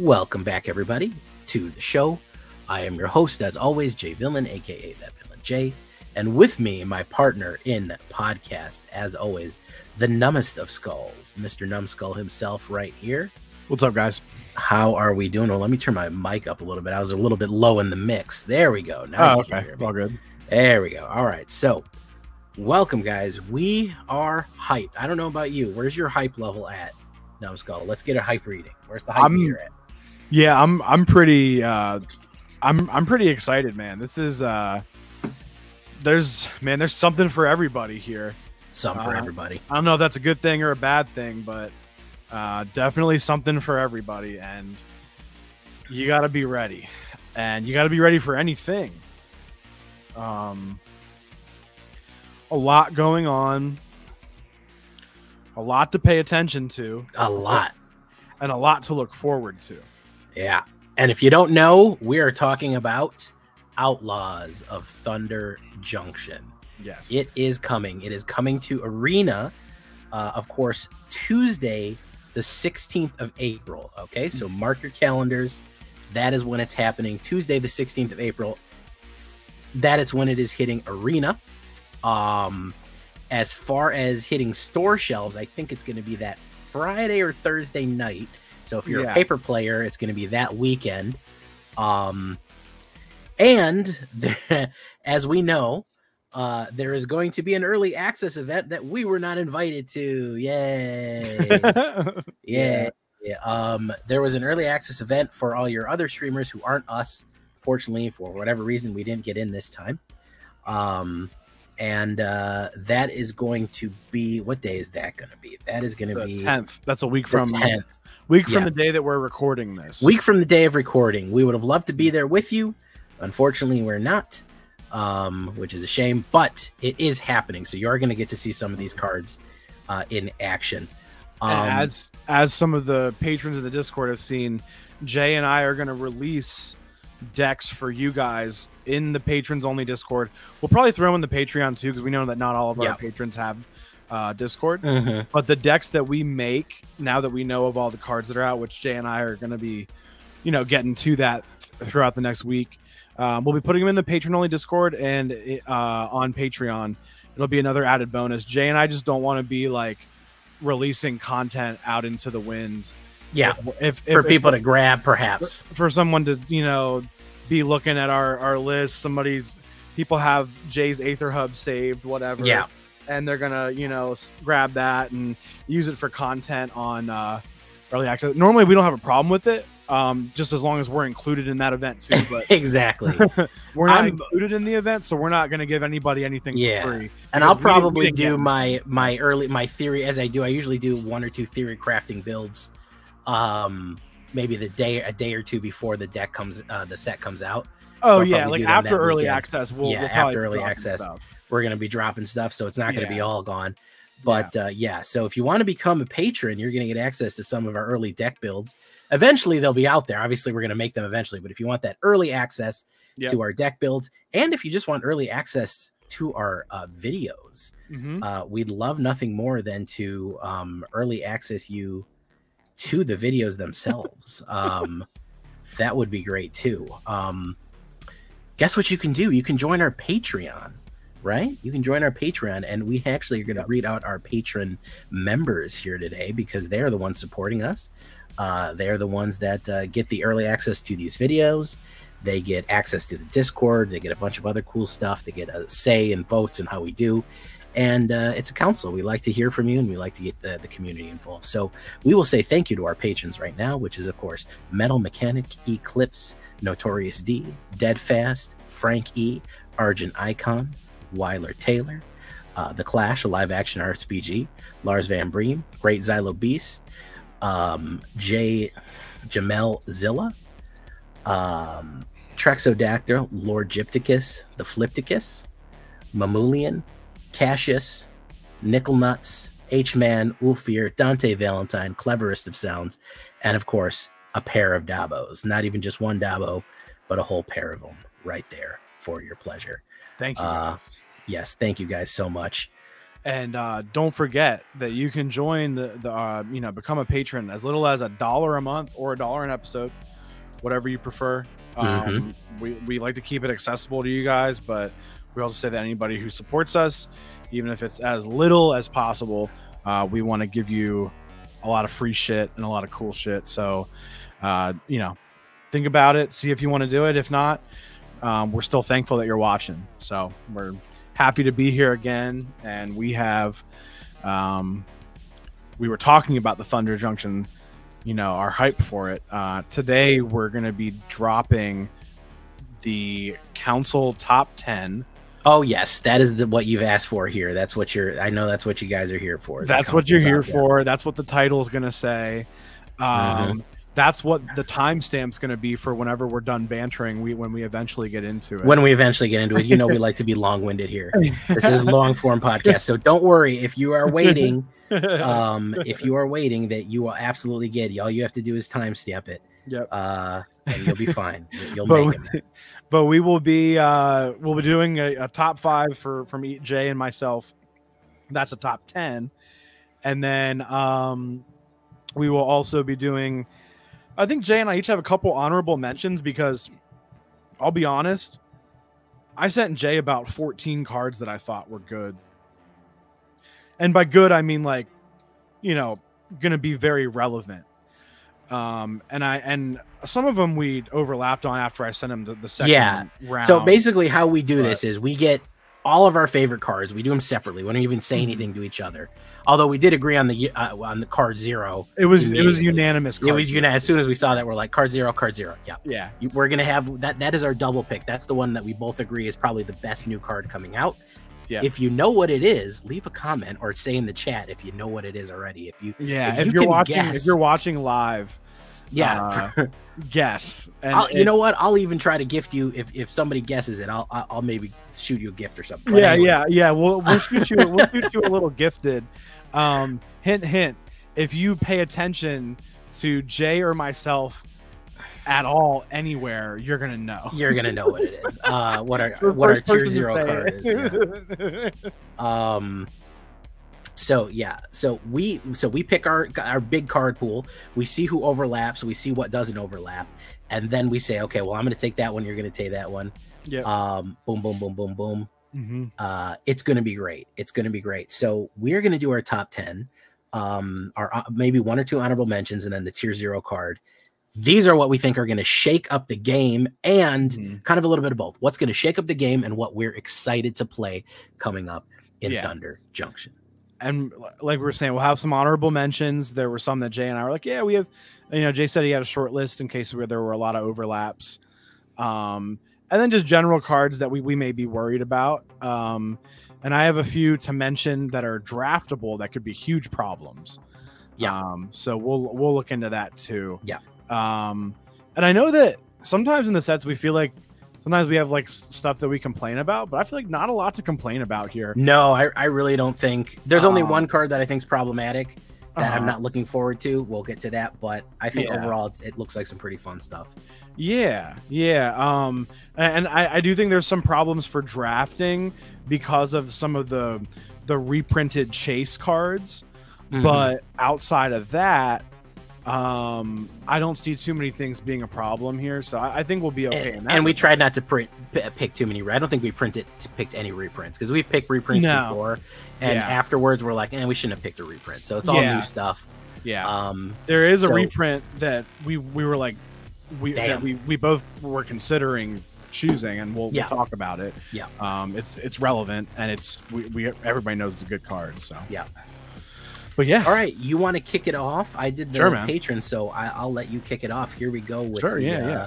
Welcome back, everybody, to the show. I am your host, as always, Jay Villain, aka that Villain Jay, and with me, my partner in podcast, as always, the numbest of skulls, Mr. Numbskull himself, right here. What's up, guys? How are we doing? Well, let me turn my mic up a little bit. I was a little bit low in the mix. There we go. Now oh, okay. All good. There we go. All right. So, welcome, guys. We are hyped. I don't know about you. Where's your hype level at, Numbskull? Let's get a hype reading. Where's the hype I'm, meter at? Yeah, I'm. I'm pretty. Uh, I'm. I'm pretty excited, man. This is. uh There's man. There's something for everybody here. Some for uh, everybody. I don't know if that's a good thing or a bad thing, but uh, definitely something for everybody, and you got to be ready, and you got to be ready for anything. Um, a lot going on, a lot to pay attention to, a lot, and a lot to look forward to. Yeah, and if you don't know, we are talking about Outlaws of Thunder Junction. Yes, it is coming. It is coming to Arena. Uh, of course, Tuesday, the 16th of April. Okay, so mm-hmm. mark your calendars. That is when it's happening. Tuesday, the 16th of April. That is when it is hitting Arena. Um, as far as hitting store shelves, I think it's going to be that Friday or Thursday night. So if you're yeah. a paper player, it's going to be that weekend. Um, and there, as we know, uh, there is going to be an early access event that we were not invited to. Yay! yeah. yeah. Um, there was an early access event for all your other streamers who aren't us. Fortunately, for whatever reason, we didn't get in this time. Um, and uh, that is going to be what day is that going to be? That is going to be tenth. That's a week from tenth. Week from yeah. the day that we're recording this. Week from the day of recording. We would have loved to be there with you. Unfortunately, we're not um, which is a shame, but it is happening. So you are going to get to see some of these cards uh, in action. Um, as as some of the patrons of the Discord have seen, Jay and I are going to release decks for you guys in the patrons only Discord. We'll probably throw in the Patreon too because we know that not all of our patrons have uh, Discord. Mm-hmm. But the decks that we make now that we know of all the cards that are out, which Jay and I are going to be, you know, getting to that th- throughout the next week. Um, we'll be putting them in the patron only Discord and uh, on Patreon. It'll be another added bonus. Jay and I just don't want to be like releasing content out into the wind. Yeah, if, for if, people if, to grab, perhaps for someone to you know be looking at our our list. Somebody, people have Jay's AetherHub saved, whatever. Yeah, and they're gonna you know grab that and use it for content on uh, early access. Normally, we don't have a problem with it um, just as long as we're included in that event too. But exactly, we're not I'm, included in the event, so we're not going to give anybody anything yeah. for free. And I'll probably do my my early my theory as I do. I usually do one or two theory crafting builds, um, maybe the day a day or two before the deck comes uh, the set comes out. Oh so yeah, like after early weekend. access, we'll yeah we'll after early access, stuff. We're gonna be dropping stuff, so it's not gonna yeah. be all gone. But yeah. Uh, yeah, so if you want to become a patron, you're gonna get access to some of our early deck builds eventually they'll be out there. Obviously, we're going to make them eventually, but if you want that early access yep. to our deck builds, and if you just want early access to our uh, videos, mm-hmm. uh, we'd love nothing more than to um, early access you to the videos themselves. um, that would be great too. Um, guess what you can do? You can join our Patreon right? You can join our Patreon, and we actually are going to read out our patron members here today because they're the ones supporting us. Uh, they're the ones that uh, get the early access to these videos. They get access to the Discord. They get a bunch of other cool stuff. They get a say and votes and how we do. And uh, it's a council. We like to hear from you and we like to get the, the community involved. So we will say thank you to our patrons right now, which is, of course, Metal Mechanic, Eclipse, Notorious D, Deadfast, Frank E, Argent Icon, Weiler Taylor, uh, The Clash, a live action RPG, Lars Van Bream, Great Xylo Beast, um, J. Jamel Zilla, um, Trexodactyl, Lord Gypticus, the Flipticus, Mamulian, Cassius, Nickel Nuts, H Man, Ulfir, Dante Valentine, Cleverest of Sounds, and of course, a pair of Dabos. Not even just one Dabo, but a whole pair of them right there for your pleasure. Thank you. Uh, yes, thank you guys so much. And uh, don't forget that you can join the, the uh, you know, become a patron as little as a dollar a month or a dollar an episode, whatever you prefer. Um, we, we like to keep it accessible to you guys, but we also say that anybody who supports us, even if it's as little as possible, uh, we want to give you a lot of free shit and a lot of cool shit. So, uh, you know, think about it, see if you want to do it. If not, um, we're still thankful that you're watching. So we're happy to be here again, and we have, um, we were talking about the Thunder Junction, you know, our hype for it. Uh, today we're going to be dropping the council top 10 Oh yes, that is the, what you've asked for here. That's what you're. I know that's what you guys are here for. That's what you're here for. That's what the title is going to say. Um, mm-hmm. That's what the timestamp's going to be for whenever we're done bantering. We when we eventually get into it. When we eventually get into it, you know we like to be long-winded here. This is long form podcast, so don't worry if you are waiting. um, if you are waiting, that you will absolutely get. It. All you have to do is timestamp it. Yep. Uh, and you'll be fine. You'll make it but we will be uh, we'll be doing a, a, top five for from Jay and myself. That's a top ten, and then um, we will also be doing. I think Jay and I each have a couple honorable mentions because I'll be honest, I sent Jay about fourteen cards that I thought were good, and by good I mean like, you know, going to be very relevant um, and I and some of them we overlapped on after I sent him the, the second yeah. round. So basically, how we do but, this is we get all of our favorite cards. We do them separately. We don't even say mm-hmm. anything to each other. Although we did agree on the uh, on the card zero. It was it was unanimous. It was unanimous. As soon as we saw that, we're like card zero, card zero. Yeah, yeah. We're gonna have that. That is our double pick. That's the one that we both agree is probably the best new card coming out. Yeah. If you know what it is, leave a comment or say in the chat if you know what it is already. If you yeah, if, if you are watching guess, if you're watching live, yeah, uh, guess. And you know what? I'll even try to gift you if, if somebody guesses it. I'll I'll maybe shoot you a gift or something. But yeah, yeah, yeah. We'll we'll shoot you we'll shoot you a little gifted. Um, hint, hint. If you pay attention to Jay or myself at all anywhere, you're gonna know. You're gonna know what it is. Uh, what our what our tier zero card is. Yeah. um, so yeah, so we so we pick our our big card pool. We see who overlaps. We see what doesn't overlap, and then we say, okay, well, I'm going to take that one. You're going to take that one. Yeah. Um. Boom. Boom. Boom. Boom. Boom. Mm-hmm. Uh, it's going to be great. It's going to be great. So we're going to do our top ten. Um, our uh, maybe one or two honorable mentions, and then the tier zero card these are what we think are going to shake up the game and mm-hmm. kind of a little bit of both. What's going to shake up the game and what we're excited to play coming up in yeah. Thunder Junction. And like we were saying, we'll have some honorable mentions. There were some that Jay and I were like, yeah, we have. You know, Jay said he had a short list in case where there were a lot of overlaps. Um, and then just general cards that we, we may be worried about. Um, and I have a few to mention that are draftable that could be huge problems. Yeah. Um, so we'll we'll look into that too. Yeah. Um, and I know that sometimes in the sets we feel like sometimes we have like stuff that we complain about, but I feel like not a lot to complain about here. No, I, I really don't think there's um, only one card that I think is problematic that uh-huh. I'm not looking forward to. We'll get to that, but I think yeah. overall it looks like some pretty fun stuff. Yeah, yeah. Um, and I, I do think there's some problems for drafting because of some of the the reprinted chase cards. Mm-hmm. But outside of that, um, I don't see too many things being a problem here, so I, I think we'll be okay. And, and we tried not to print p- pick too many. I don't think we printed picked any reprints because we picked reprints no. before, and yeah. afterwards we're like, eh, we shouldn't have picked a reprint. So it's all yeah. new stuff. Yeah. Um, there is so, a reprint that we we were like, we that we we both were considering choosing, and we'll, yeah. we'll talk about it. Yeah. Um, it's it's relevant, and it's we, we everybody knows it's a good card. So yeah. But yeah. All right, you want to kick it off? I did the sure, patron, so I, will let you kick it off. Here we go with sure, the, yeah, uh, yeah.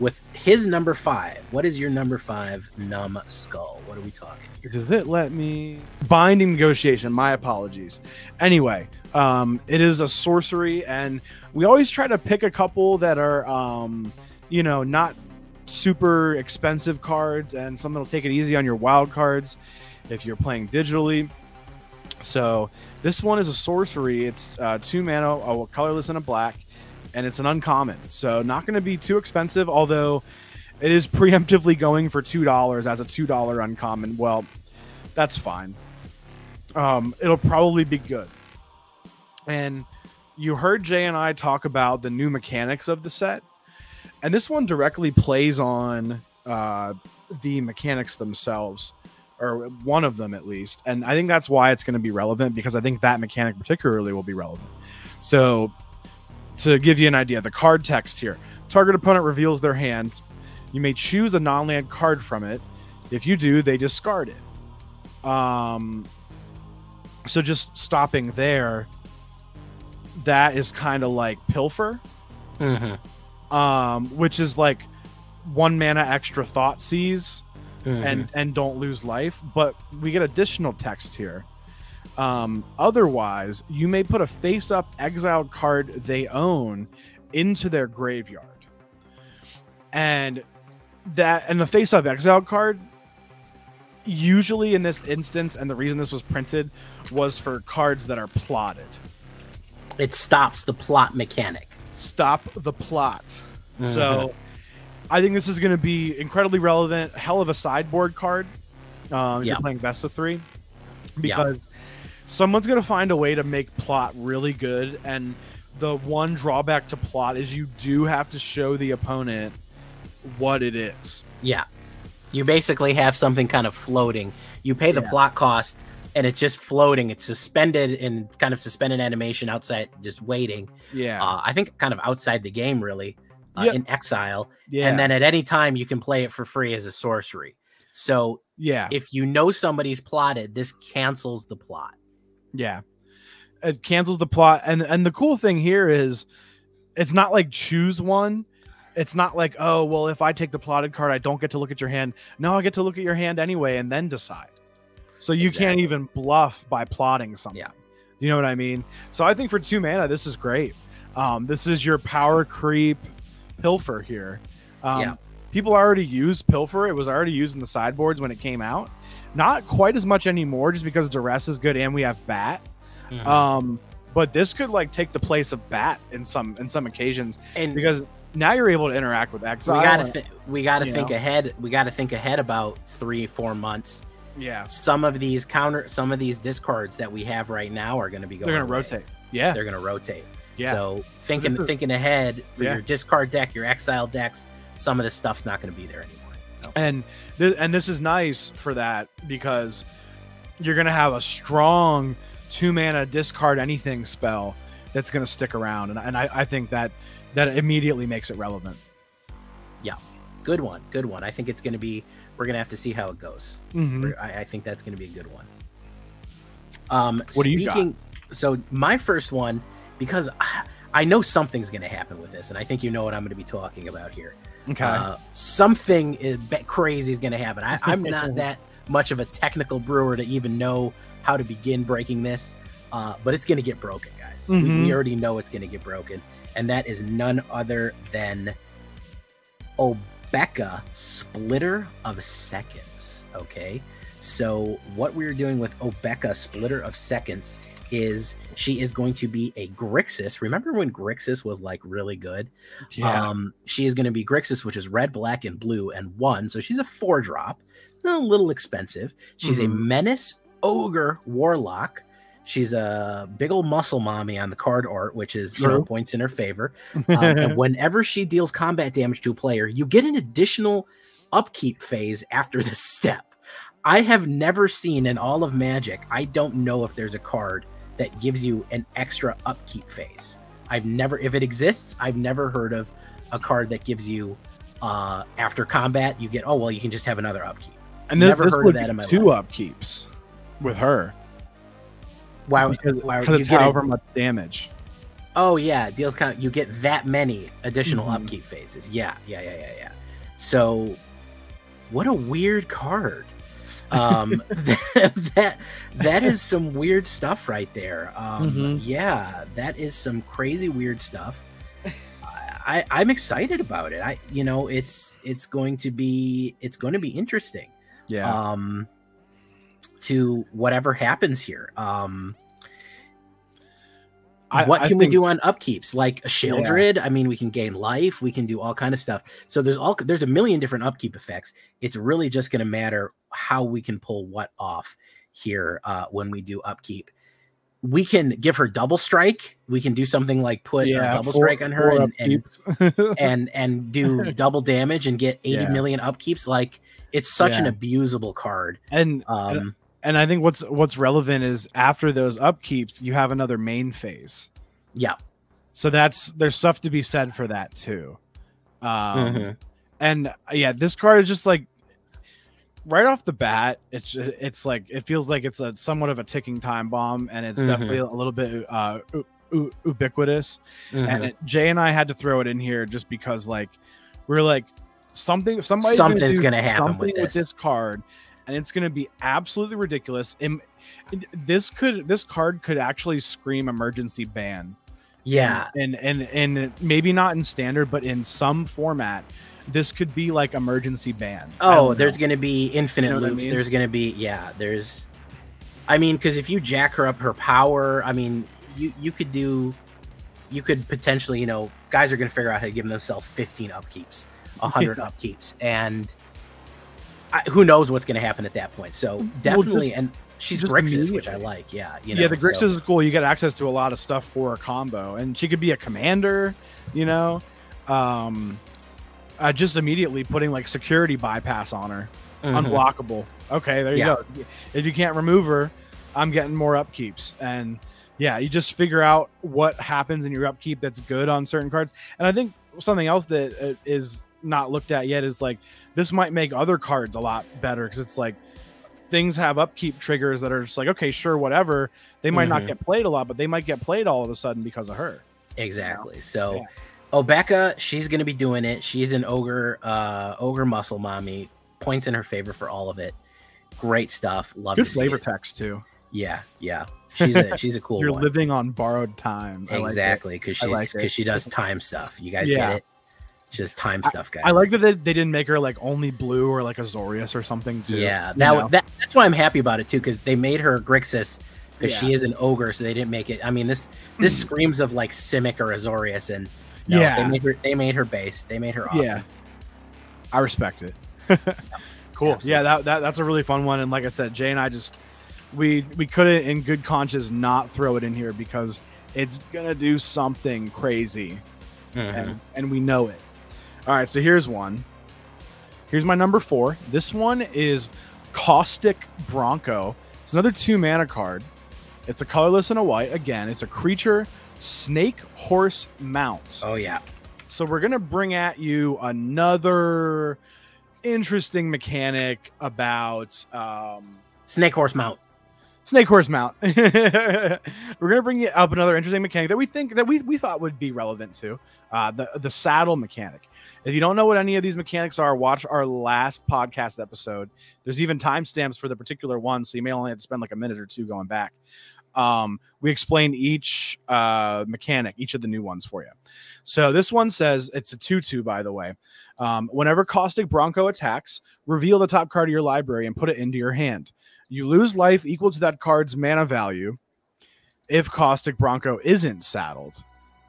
with his number five. What is your number five numb skull? What are we talking? Here? Does it let me binding negotiation? My apologies. Anyway, um, it is a sorcery, and we always try to pick a couple that are, um, you know, not super expensive cards, and some that'll take it easy on your wild cards if you're playing digitally. So this one is a sorcery. It's uh, two mana, a colorless and a black, and it's an uncommon. So not going to be too expensive, although it is preemptively going for two dollars as a two dollar uncommon. Well, that's fine. um, it'll probably be good. And you heard Jay and I talk about the new mechanics of the set, and this one directly plays on uh, the mechanics themselves, or one of them at least. And I think that's why it's going to be relevant because I think that mechanic particularly will be relevant. So, to give you an idea, the card text here target opponent reveals their hand. You may choose a non land card from it. If you do, they discard it. Um, so just stopping there, that is kind of like pilfer, Mm-hmm. um, which is like one mana extra Thoughtseize Mm-hmm. and and don't lose life. But we get additional text here. Um, otherwise, you may put a face-up exiled card they own into their graveyard, and that and the face-up exiled card. Usually, in this instance, and the reason this was printed was for cards that are plotted. it stops the plot mechanic. Stop the plot. Mm-hmm. So I think this is going to be incredibly relevant. Hell of a sideboard card. Um, if Yeah. You're playing best of three because someone's going to find a way to make plot really good. And the one drawback to plot is you do have to show the opponent what it is. Yeah. You basically have something kind of floating. You pay the Yeah. plot cost and it's just floating. It's suspended in kind of suspended animation outside, just waiting. Yeah. Uh, I think kind of outside the game, really, uh, Yep. in exile. yeah. And then at any time, you can play it for free as a sorcery. So yeah. if you know somebody's plotted, this cancels the plot. Yeah. It cancels the plot and and the cool thing here is it's not like choose one. It's not like, oh, well, if I take the plotted card, I don't get to look at your hand. No, I get to look at your hand anyway and then decide. So you can't even bluff by plotting something. Yeah. You know what I mean? So I think for two mana, this is great. Um, this is your power creep pilfer here. Um, Yeah. People already use pilfer. It was already used in the sideboards when it came out. Not quite as much anymore, just because duress is good and we have bat. Mhm. Um, but this could like take the place of bat in some in some occasions and because now you're able to interact with exile. we gotta th- we gotta think know. ahead. We gotta think ahead about three four months. yeah, Some of these counter, some of these discards that we have right now are going to be going. they're gonna away. rotate. Yeah, They're going to rotate. Yeah, So thinking thinking ahead for Yeah. your discard deck, your exile decks, some of this stuff's not going to be there anymore. So and th- and this is nice for that because you're gonna have a strong two mana discard anything spell that's gonna stick around, and, and I, I think that that immediately makes it relevant. Yeah, good one, good one. I think it's going to be. We're going to have to see how it goes. Mhm. I, I think that's going to be a good one. Um, What do you got? So my first one, because I, I know something's going to happen with this, and I think you know what I'm going to be talking about here. Okay. Uh, something is crazy is going to happen. I, I'm not that much of a technical brewer to even know how to begin breaking this, uh, but it's going to get broken, guys. We, Mhm. we already know it's going to get broken, and that is none other than Obeka Splitter of Seconds. Okay, so what we're doing with Obeka Splitter of Seconds is she is going to be a Grixis. Remember when Grixis was like really good? yeah. Um, she is going to be Grixis, which is red, black, and blue, and one. So she's a four drop, a little expensive. She's a Mhm. menace ogre warlock. She's a big old muscle mommy on the card art, which is you know points in her favor. Um, and whenever she deals combat damage to a player, you get an additional upkeep phase after this step. I have never seen in all of Magic. I don't know if there's a card that gives you an extra upkeep phase. I've never, if it exists, I've never heard of a card that gives you uh after combat you get oh well you can just have another upkeep. and never this heard of that in my two life. upkeeps with her Why? because, why because it's however much damage. Oh yeah, deals count. You get that many additional Mhm. upkeep phases. Yeah, yeah, yeah, yeah, yeah. So, what a weird card. Um, that, that that is some weird stuff right there. Um, Mhm. yeah, that is some crazy weird stuff. I I'm excited about it. I you know it's it's going to be it's going to be interesting. Yeah. Um, to whatever happens here. Um, I- what can we do on upkeeps like a Sheoldred? I mean, we can gain life, we can do all kind of stuff. So there's all there's a million different upkeep effects. It's really just going to matter how we can pull what off here uh, when we do upkeep. We can give her double strike. We can do something like put a double four- strike on her and, and and and do double damage and get eighty million Yeah. upkeeps. Like it's such an Yeah. abusable card. and Um, and I think what's what's relevant is after those upkeeps, you have another main phase. yeah, So that's there's stuff to be said for that too. Um, Mhm. and uh, yeah, this card is just like right off the bat, it's it's like it feels like it's a somewhat of a ticking time bomb, and it's Mhm. definitely a little bit uh, u- u- ubiquitous. mhm. And it, Jay and I had to throw it in here just because like we're like something somebody's Something's gonna, happen something with this. card, and it's gonna be absolutely ridiculous. And this could this card could actually scream emergency ban yeah, and and and maybe not in standard but in some format this could be like emergency ban Oh, there's going to be infinite You know what I loops. mean? There's going to be yeah. There's, I mean, because if you jack her up her power, I mean, you you could do, you could potentially, you know, guys are going to figure out how to give themselves 15 upkeeps, 100 upkeeps, and I, who knows what's going to happen at that point. So definitely, just- and she's Grixis, which I like. Yeah, you know, yeah the grixis so- is cool you get access to a lot of stuff for a combo and she could be a commander you know um uh, just immediately putting like security bypass on her Mhm. unblockable okay there you Yeah. go if you can't remove her i'm getting more upkeeps and yeah you just figure out what happens in your upkeep that's good on certain cards and i think something else that uh, is not looked at yet is like this might make other cards a lot better because it's like things have upkeep triggers that are just like okay sure whatever they might not Mhm. get played a lot but they might get played all of a sudden because of her Exactly. So, Yeah. Obeka, she's going to be doing it. She's an ogre, uh, ogre muscle mommy. Points in her favor for all of it. Great stuff. Love good flavor it. text too Yeah, yeah. She's a she's a cool you're one. living on borrowed time I exactly because I she's because it. she does time stuff. You guys Yeah. get it. Does time stuff, guys. I like that they, they didn't make her like only blue or like Azorius or something too. Yeah, that, that that's why I'm happy about it too because they made her Grixis because she is an ogre, so they didn't make it. I mean this this screams of like Simic or Azorius, and no, Yeah. they made her they made her base. They made her awesome. Yeah. I respect it. cool. Absolutely. Yeah, that, that that's a really fun one. And like I said, Jay and I just we we couldn't in good conscience not throw it in here because it's gonna do something crazy. Mhm. And, and we know it. All right, so here's one. Here's my number four. This one is Caustic Bronco. It's another two mana card. It's a colorless and a white. Again, it's a creature snake horse mount. Oh yeah. So we're gonna bring at you another interesting mechanic about um, Snake horse mount. Snake horse mount. we're gonna bring you up another interesting mechanic that we think that we, we thought would be relevant to uh, the the saddle mechanic. If you don't know what any of these mechanics are, watch our last podcast episode. There's even timestamps for the particular one, so you may only have to spend like a minute or two going back. Um, we explain each uh, mechanic, each of the new ones for you. So this one says it's a 2 2, by the way. Um, whenever Caustic Bronco attacks, reveal the top card of your library and put it into your hand. You lose life equal to that card's mana value if Caustic Bronco isn't saddled.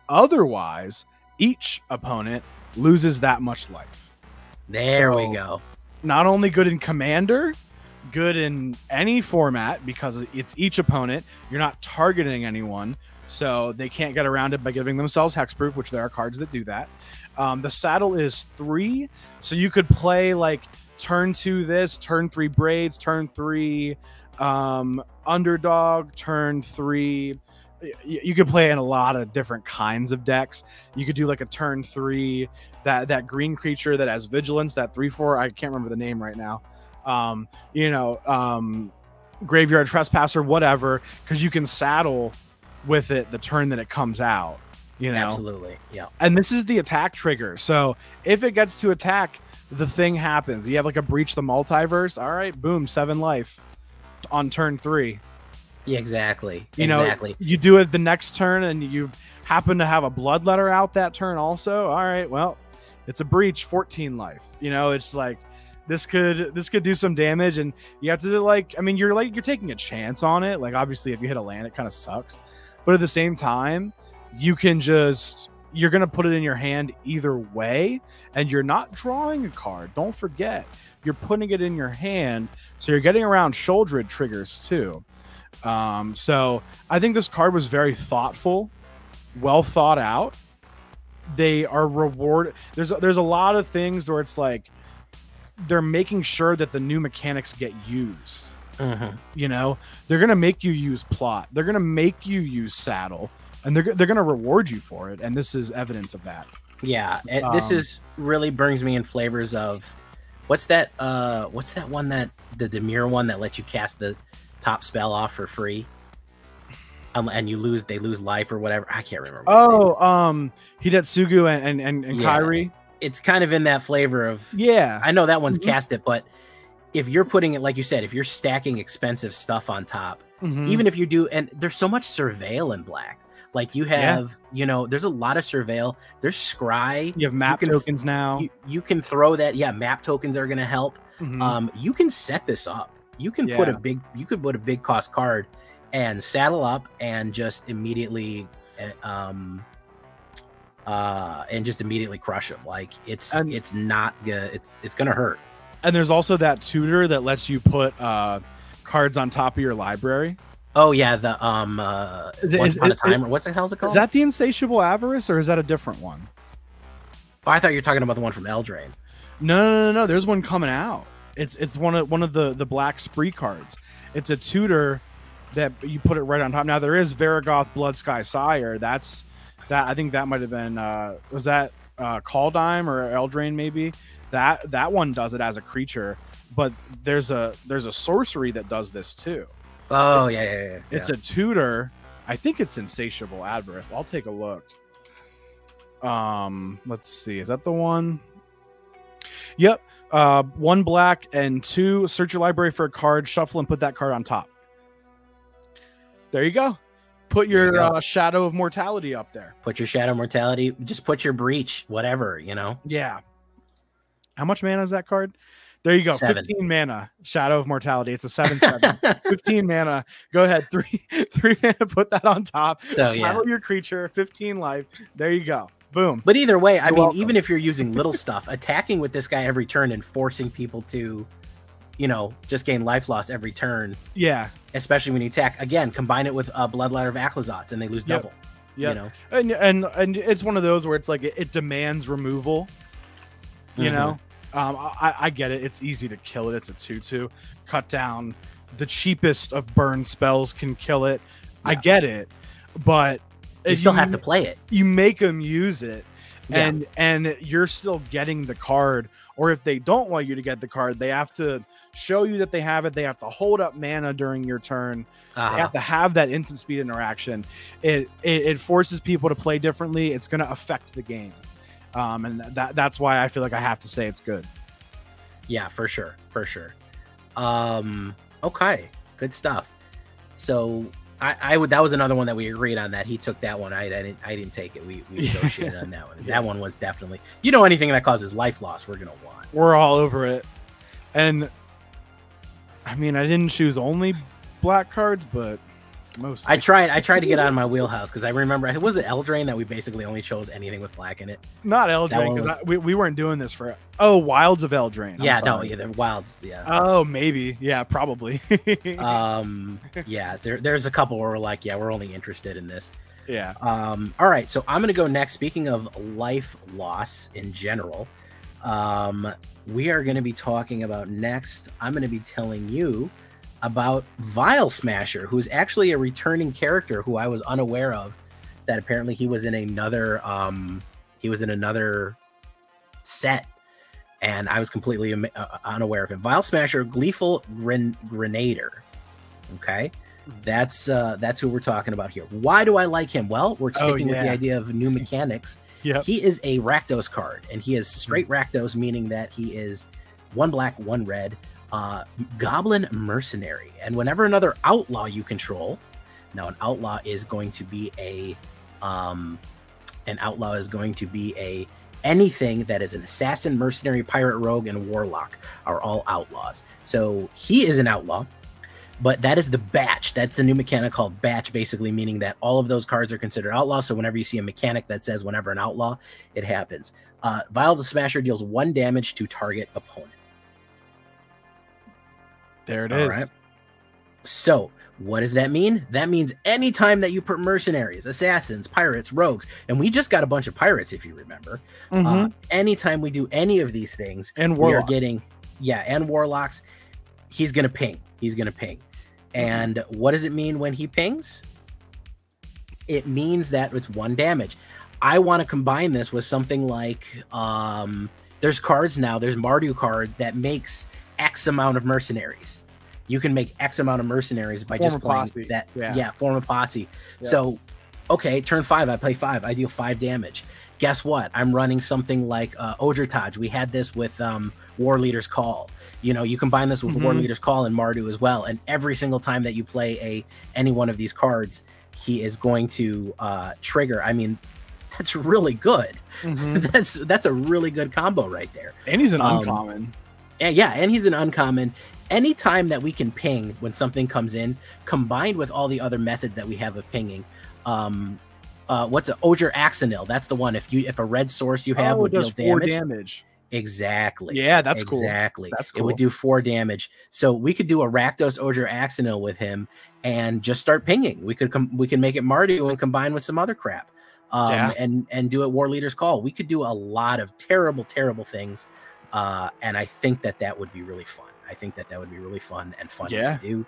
Otherwise, each opponent loses that much life. There So- we go. Not only good in Commander, good in any format because it's each opponent. You're not targeting anyone, so they can't get around it by giving themselves hexproof, which there are cards that do that. Um, the saddle is three, so you could play like turn two this, turn three braids, turn three um, underdog, turn three. You could play in a lot of different kinds of decks. You could do like a turn three that that green creature that has vigilance, that three four. I can't remember the name right now. Um, you know, um, graveyard trespasser, whatever, because you can saddle with it the turn that it comes out. You know, Absolutely. Yeah. and this is the attack trigger. So if it gets to attack, the thing happens. You have like a breach the multiverse. All right, boom, seven life on turn three. Yeah, exactly. You know, exactly. you do it the next turn, and you happen to have a bloodletter out that turn also. All right, well, it's a breach, fourteen life. You know, it's like this could this could do some damage, and you have to like. I mean, you're like you're taking a chance on it. Like obviously, if you hit a land, it kind of sucks. but at the same time, you can just you're going to put it in your hand either way and you're not drawing a card. Don't forget, you're putting it in your hand, so you're getting around Sheoldred triggers too. Um, so I think this card was very thoughtful, well thought out. They are reward. There's there's a lot of things where it's like they're making sure that the new mechanics get used. Mhm. You know, they're gonna make you use plot. They're gonna make you use saddle, and they're they're gonna reward you for it. And this is evidence of that. Yeah, it, this Um, is really brings me in flavors of what's that? Uh, what's that one that the Dimir one that lets you cast the top spell off for free, um, and you lose they lose life or whatever. I can't remember. what its name is. Oh, um, Hidetsugu and and and, Yeah. Kairi. it's kind of in that flavor of. Yeah, I know that one's Mhm. cast it, but if you're putting it like you said, if you're stacking expensive stuff on top, Mhm. even if you do, and there's so much surveil in black. Like you Yeah. have, you know, there's a lot of surveil. There's scry. you have map can tokens now. You, you can throw that. Yeah, map tokens are going to help. Mhm. Um, you can set this up. You can put a big. You could put a big cost card and saddle up and just immediately, uh, um, uh, and just immediately crush them. Like it's And- it's not good. It's it's gonna hurt. and there's also that tutor that lets you put uh cards on top of your library. Oh yeah, the um, uh, Is once is- upon a is- time. or what's the hell's it called? Is that the insatiable avarice or is that a different one? oh, I thought you were talking about the one from Eldraine. No, no, no, no. There's one coming out. It's it's one of one of the the black spree cards. It's a tutor that you put it right on top. Now there is Varragoth Bloodsky Sire. That's that. I think that might have been uh was that uh Kaldheim or Eldraine maybe. That that one does it as a creature, but there's a there's a sorcery that does this too. Oh yeah, yeah, yeah. It's a tutor. I think it's insatiable avarice. I'll take a look. Um, let's see. Is that the one? Yep. Uh, one black and two. Search your library for a card, shuffle, and put that card on top. There you go. Put There you your go. uh, shadow of mortality up there. put your shadow mortality. Just put your breach, whatever you know. Yeah. How much mana is that card? There you go. Seven. 15 mana. Shadow of mortality. It's a 7 7. 15 mana. Go ahead. Three three mana. Put that on top. So, yeah. Your creature. 15 life. There you go. Boom. But either way, I You're mean, welcome. even if you're using little stuff, attacking with this guy every turn and forcing people to, you know, just gain life loss every turn, Yeah. especially when you attack again, combine it with a Bloodletter of Aclazotz and they lose Yep. double. Yeah. You know, And and and it's one of those where it's like it, it demands removal. You Mhm. know, um, I, I get it. It's easy to kill it. It's a two-two. Cut down. The cheapest of burn spells can kill it. I get it, but you still have to play it. you make them use it Yeah. and and you're still getting the card or if they don't want you to get the card they have to show you that they have it they have to hold up mana during your turn they Uh-huh. have to have that instant speed interaction it it, it forces people to play differently it's going to affect the game um and that that's why i feel like i have to say it's good Yeah, for sure, for sure. Um, okay, good stuff. So I, I would that was another one that we agreed on that he took that one. I, I didn't I didn't take it. We we negotiated on that one. Yeah. That one was definitely you know anything that causes life loss, we're gonna want. we're all over it and i mean i didn't choose only black cards but most I tried I tried to get out of my wheelhouse because I remember it was it Eldraine that we basically only chose anything with black in it. Not one because was- we, we weren't doing this for. Oh, Wilds of Eldraine. I'm yeah, no, yeah, they're wilds. Yeah. Oh, maybe. Yeah, probably. um yeah, there, there's a couple where we're like, yeah, we're only interested in this. yeah. Um, all right, so I'm gonna go next. Speaking of life loss in general, um, we are gonna be talking about next. I'm gonna be telling you about Vial Smasher, who's actually a returning character who I was unaware of. That apparently he was in another um he was in another set and I was completely am- uh, unaware of him. Vial Smasher, Gleeful Gren- Grenadier. Okay, that's uh, that's who we're talking about here. Why do I like him? Well, we're Oh, sticking with the idea of new mechanics. Yep. He is a Rakdos card, and he is straight Rakdos, meaning that he is one black, one red, uh, Goblin Mercenary. And whenever another outlaw you control, now an outlaw is going to be a, um, an outlaw is going to be a anything that is an assassin, mercenary, pirate, rogue, and warlock are all outlaws. So he is an outlaw. but that is the batch. That's the new mechanic called batch, basically meaning that all of those cards are considered outlaw. So whenever you see a mechanic that says whenever an outlaw, it happens. Uh, Vial the Smasher deals one damage to target opponent. There it is. So what does that mean? That means anytime that you put mercenaries, assassins, pirates, rogues, and we just got a bunch of pirates, if you remember. Mhm. Uh, anytime we do any of these things, and we are getting, yeah, and warlocks, he's gonna ping. He's gonna ping. Mm-hmm. And what does it mean when he pings? It means that it's one damage. I want to combine this with something like um, there's cards now, there's Mardu card that makes X amount of mercenaries. You can make X amount of mercenaries by Form just playing posse. that. Yeah. Yeah. form a posse. Yeah. So, okay, turn five, I play five, I deal five damage. Guess what? I'm running something like uh, Taj. We had this with um, War Leader's Call. You know, you combine this with War Mhm. Leader's Call and Mardu as well, and every single time that you play a any one of these cards, he is going to uh, trigger. I mean, that's really good. Mhm. That's that's a really good combo right there. and he's an Um, uncommon. And yeah, and he's an uncommon. Anytime that we can ping when something comes in, combined with all the other methods that we have of pinging, um, uh, what's a Ojer Axonil? That's the one. If you if a red source you have oh, would deal damage, damage. exactly. Yeah, that's cool. exactly. That's cool. It would do four damage. So we could do a Rakdos Ojer Axonil with him and just start pinging. We could come. We can make it Mardu and combine with some other crap. Um, Yeah. and and do it War Leader's Call. We could do a lot of terrible, terrible things, uh, and I think that that would be really fun. I think that that would be really fun and fun Yeah. to do.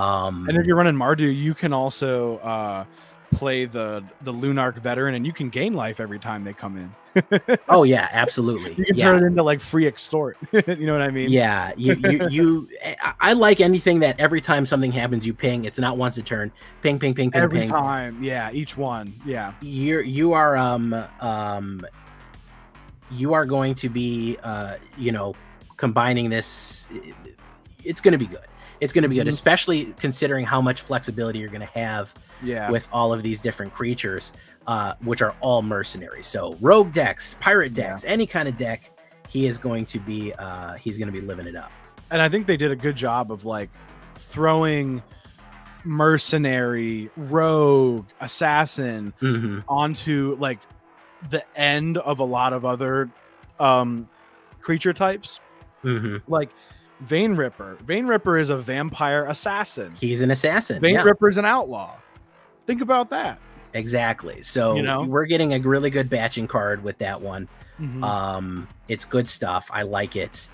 Um, And if you're running Mardu, you can also uh, play the the Lunarch veteran, and you can gain life every time they come in. oh yeah, absolutely. You can yeah. turn it into like free extort. you know what I mean? Yeah, you you, you I- I like anything that every time something happens, you ping. It's not once a turn. Ping, ping, ping, ping, Every ping. time. Yeah, each one. Yeah. You're you are um um you are going to be uh you know combining this. It's going to be good. It's going to be good, Mhm. especially considering how much flexibility you're going to have Yeah. with all of these different creatures, uh, which are all mercenaries. So rogue decks, pirate Yeah. decks, any kind of deck, he is going to be uh, he's going to be living it up. and I think they did a good job of like throwing mercenary, rogue, assassin hmm onto like the end of a lot of other um creature types. hmm Like Vein Ripper. Vein Ripper is a vampire assassin. He's an assassin. Vein yeah, Ripper is an outlaw. Think about that. exactly. So You know? we're getting a really good batching card with that one. Mhm. Um, it's good stuff. I like it.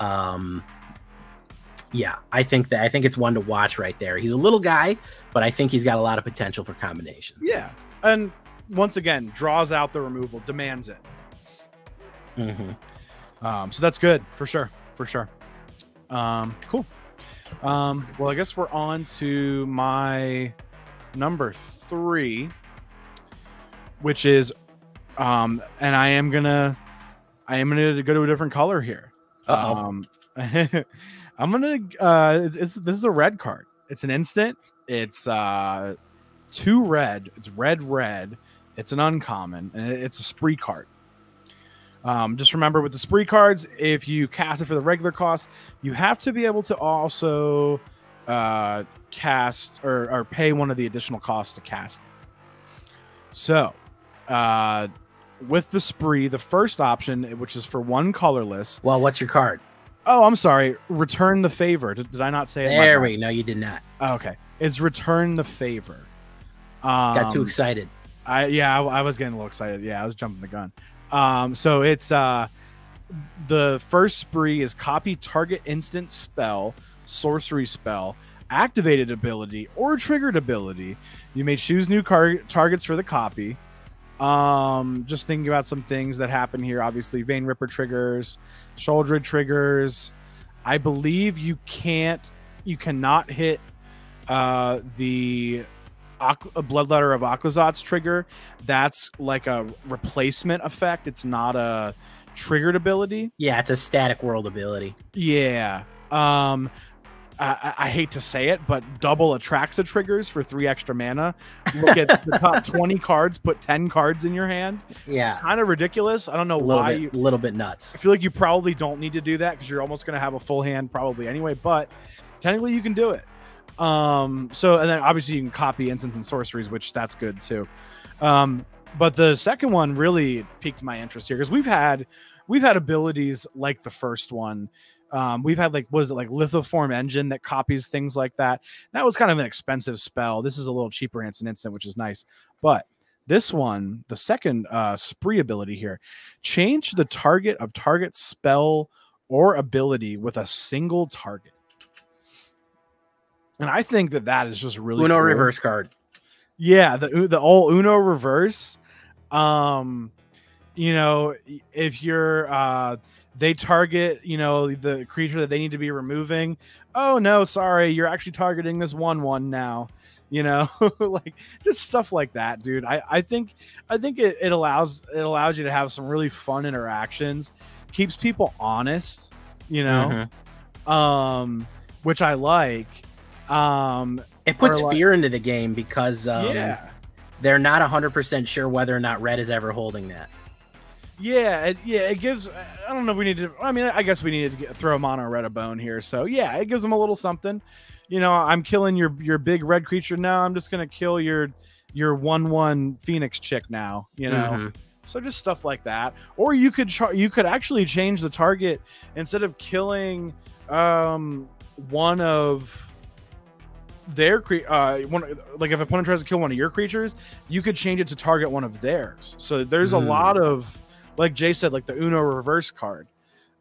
Um, yeah, I think that I think it's one to watch right there. He's a little guy, but I think he's got a lot of potential for combinations. yeah. And once again, draws out the removal, demands it. hmm Um, so that's good for sure, for sure. Um, cool. Um, well, I guess we're on to my number three, which is, um, and I am gonna, I am gonna go to a different color here. Uh-oh. Um, I'm gonna, uh, it's, it's this is a red card. It's an instant. It's uh, two red. It's red, red. It's an uncommon, and it's a spree card. Um, just remember with the spree cards, if you cast it for the regular cost, you have to be able to also uh, cast or, or pay one of the additional costs to cast it. So, uh, with the spree, the first option, which is for one colorless. Well, what's your card? Oh, I'm sorry. Return the favor. Did, did I not say it? There we. No, you did not. Okay. It's return the favor. Um, Got too excited. I yeah, I, I was getting a little excited. Yeah, I was jumping the gun. Um, so it's uh, the first spree is copy target instant spell, sorcery spell, activated ability, or triggered ability. You may choose new car- targets for the copy. Um, just thinking about some things that happen here. Obviously, Vein Ripper triggers, Sheoldred triggers. I believe you can't, you cannot hit uh the a bloodletter of Aclazotz trigger. That's like a replacement effect. It's not a triggered ability. Yeah, it's a static world ability. Yeah. Um, I, I- hate to say it, but double Atraxa triggers for three extra mana. Look at the top 20 cards, put 10 cards in your hand. Yeah, Kind of ridiculous. I don't know a why you. little bit nuts. I feel like you probably don't need to do that because you're almost going to have a full hand probably anyway, but technically you can do it. Um, so and then obviously you can copy instants and sorceries, which that's good too. Um, but the second one really piqued my interest here because we've had we've had abilities like the first one. Um, we've had like was it like lithoform engine that copies things like that. That was kind of an expensive spell. This is a little cheaper an instant, which is nice. But this one, the second uh, spree ability here, change the target of target spell or ability with a single target. And I think that that is just really Uno cool. reverse card. Yeah, the the old Uno reverse. Um, you know, if you're uh they target, you know, the creature that they need to be removing. Oh no, sorry, you're actually targeting this one one now. You know, like just stuff like that, dude. I I think I think it, it allows it allows you to have some really fun interactions, keeps people honest, you know. Mhm. Um, which I like. Um, It puts like- fear into the game because um, yeah. they're not 100% sure whether or not red is ever holding that. Yeah, it, yeah, it gives. I don't know if we need to. I mean, I guess we need to get, throw mono red a bone here. So yeah, it gives them a little something. You know, I'm killing your your big red creature now. I'm just gonna kill your your one one phoenix chick now. You know, Mhm. so just stuff like that. Or you could char- you could actually change the target instead of killing um one of their cre- uh one like if a opponent tries to kill one of your creatures, you could change it to target one of theirs. So there's a Hmm. lot of like Jay said, like the Uno reverse card.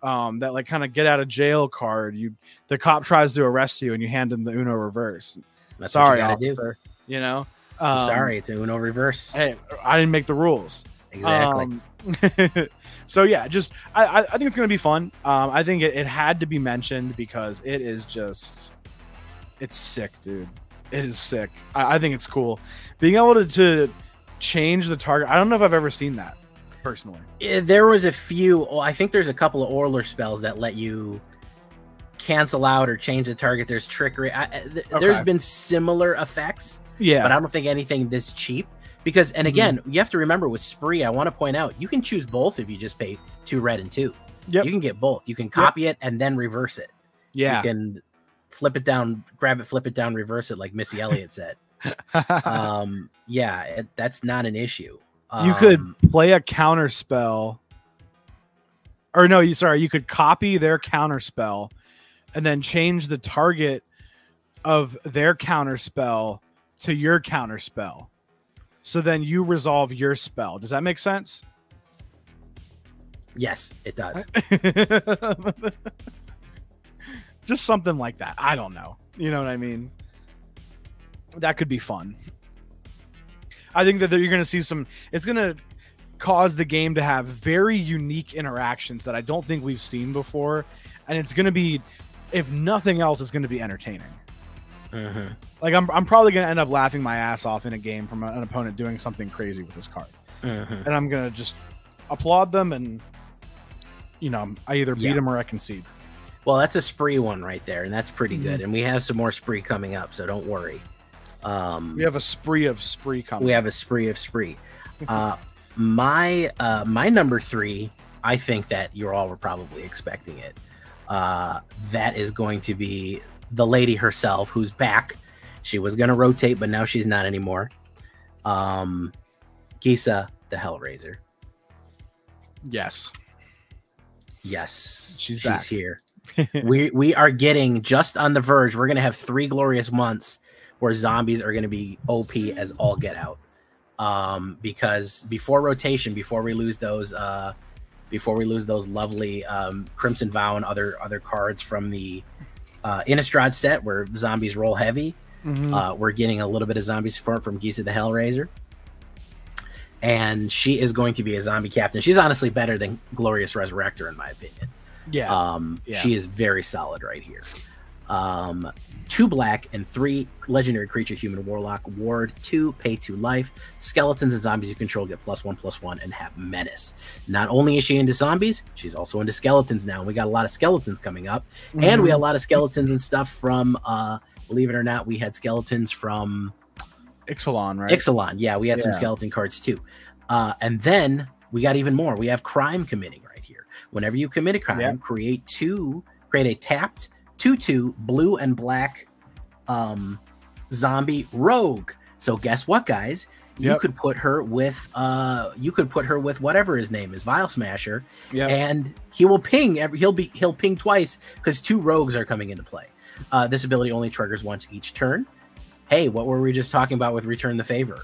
Um, that like kind of get out of jail card. You the cop tries to arrest you and you hand him the Uno reverse. That's Sorry, you gotta officer. You know. do. I'm Um, sorry, it's a Uno reverse. Hey, I didn't make the rules. exactly. Um, so yeah, just I, I I think it's gonna be fun. Um, I think it, it had to be mentioned because it is just it's sick, dude. It is sick. I, I think it's cool being able to, to change the target. I don't know if I've ever seen that personally. There was a few. Well, I think there's a couple of Orler spells that let you cancel out or change the target. There's trickery. I, th- There's Okay. been similar effects, Yeah, but I don't think anything this cheap. Because, and Mhm. again, you have to remember with Spree, I want to point out, you can choose both if you just pay two red and two. Yep. You can get both. You can copy it and then reverse it. yeah. You can flip it down, grab it, flip it down, reverse it, like Missy Elliott said. um, yeah, it, that's not an issue. you could Um, play a counter spell, or no, you sorry, you could copy their counter spell, and then change the target of their counter spell to your counter spell. So then you resolve your spell. Does that make sense? Yes, it does. Just something like that. I don't know. You know what I mean? That could be fun. I think that you're going to see some. It's going to cause the game to have very unique interactions that I don't think we've seen before, and it's going to be, if nothing else, it's going to be entertaining. Mhm. Like I'm, I'm probably going to end up laughing my ass off in a game from an opponent doing something crazy with this card, Mhm. and I'm going to just applaud them and, you know, I either beat Yeah. them or I concede. Well, that's a spree one right there, and that's pretty good. Mm-hmm. And we have some more spree coming up, so don't worry. Um, We have a spree of spree coming. we have a spree of spree. Uh, my uh, my number three, I think that you're all were probably expecting it. Uh, that is going to be the lady herself, who's back. She was going to rotate, but now she's not anymore. Um, Gisa the Hellraiser. yes. Yes, She's she's, here. we we are getting just on the verge. We're gonna have three glorious months where zombies are gonna be OP as all get out. Um, because before rotation, before we lose those, uh, before we lose those lovely um, Crimson Vow and other other cards from the uh, Innistrad set where zombies roll heavy, Mhm. uh, we're getting a little bit of zombie support from Gisa the Hellraiser. And she is going to be a zombie captain. She's honestly better than Glorious Resurrector, in my opinion. Yeah. Um, Yeah. She is very solid right here. Um, two black and three legendary creature human warlock ward two pay two life skeletons and zombies you control get plus one plus one and have menace not only is she into zombies she's also into skeletons now we got a lot of skeletons coming up and we Mhm. have a lot of skeletons and stuff from uh believe it or not we had skeletons from Ixalan, right? Ixalan. Yeah, we had some skeleton cards too. Uh, and then we got even more. We have crime committing. Whenever you commit a crime, Yep. create two, create a tapped two two blue and black um, zombie rogue. So guess what, guys? You Yep. could put her with uh you could put her with whatever his name is, Vial Smasher, Yeah. and he will ping every he'll be he'll ping twice because two rogues are coming into play. Uh, this ability only triggers once each turn. Hey, what were we just talking about with Return the Favor?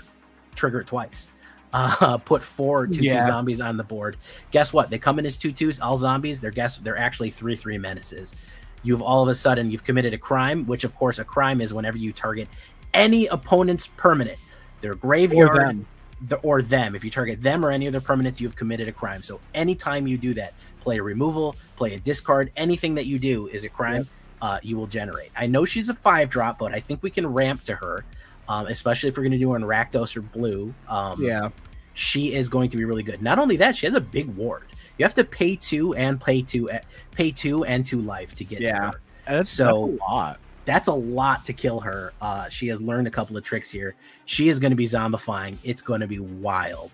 Trigger it twice. Uh, put four two Yeah. two zombies on the board. Guess what? They come in as two twos, all zombies. They're guess they're actually three three menaces. You've all of a sudden you've committed a crime, which of course a crime is whenever you target any opponent's permanent, their Or graveyard, them. the, or them. If you target them or any of their permanents, you've committed a crime. So anytime you do that, play a removal, play a discard, anything that you do is a crime. Uh, you will generate. I know she's a five drop, but I think we can ramp to her, um, especially if we're going to do her in Rakdos or Blue. Um, Yeah. she is going to be really good. Not only that, she has a big ward. You have to pay two and pay two, pay two and two life to get Yeah. to her. That's, So- that's a lot. That's a lot to kill her. Uh, she has learned a couple of tricks here. She is going to be zombifying. It's going to be wild.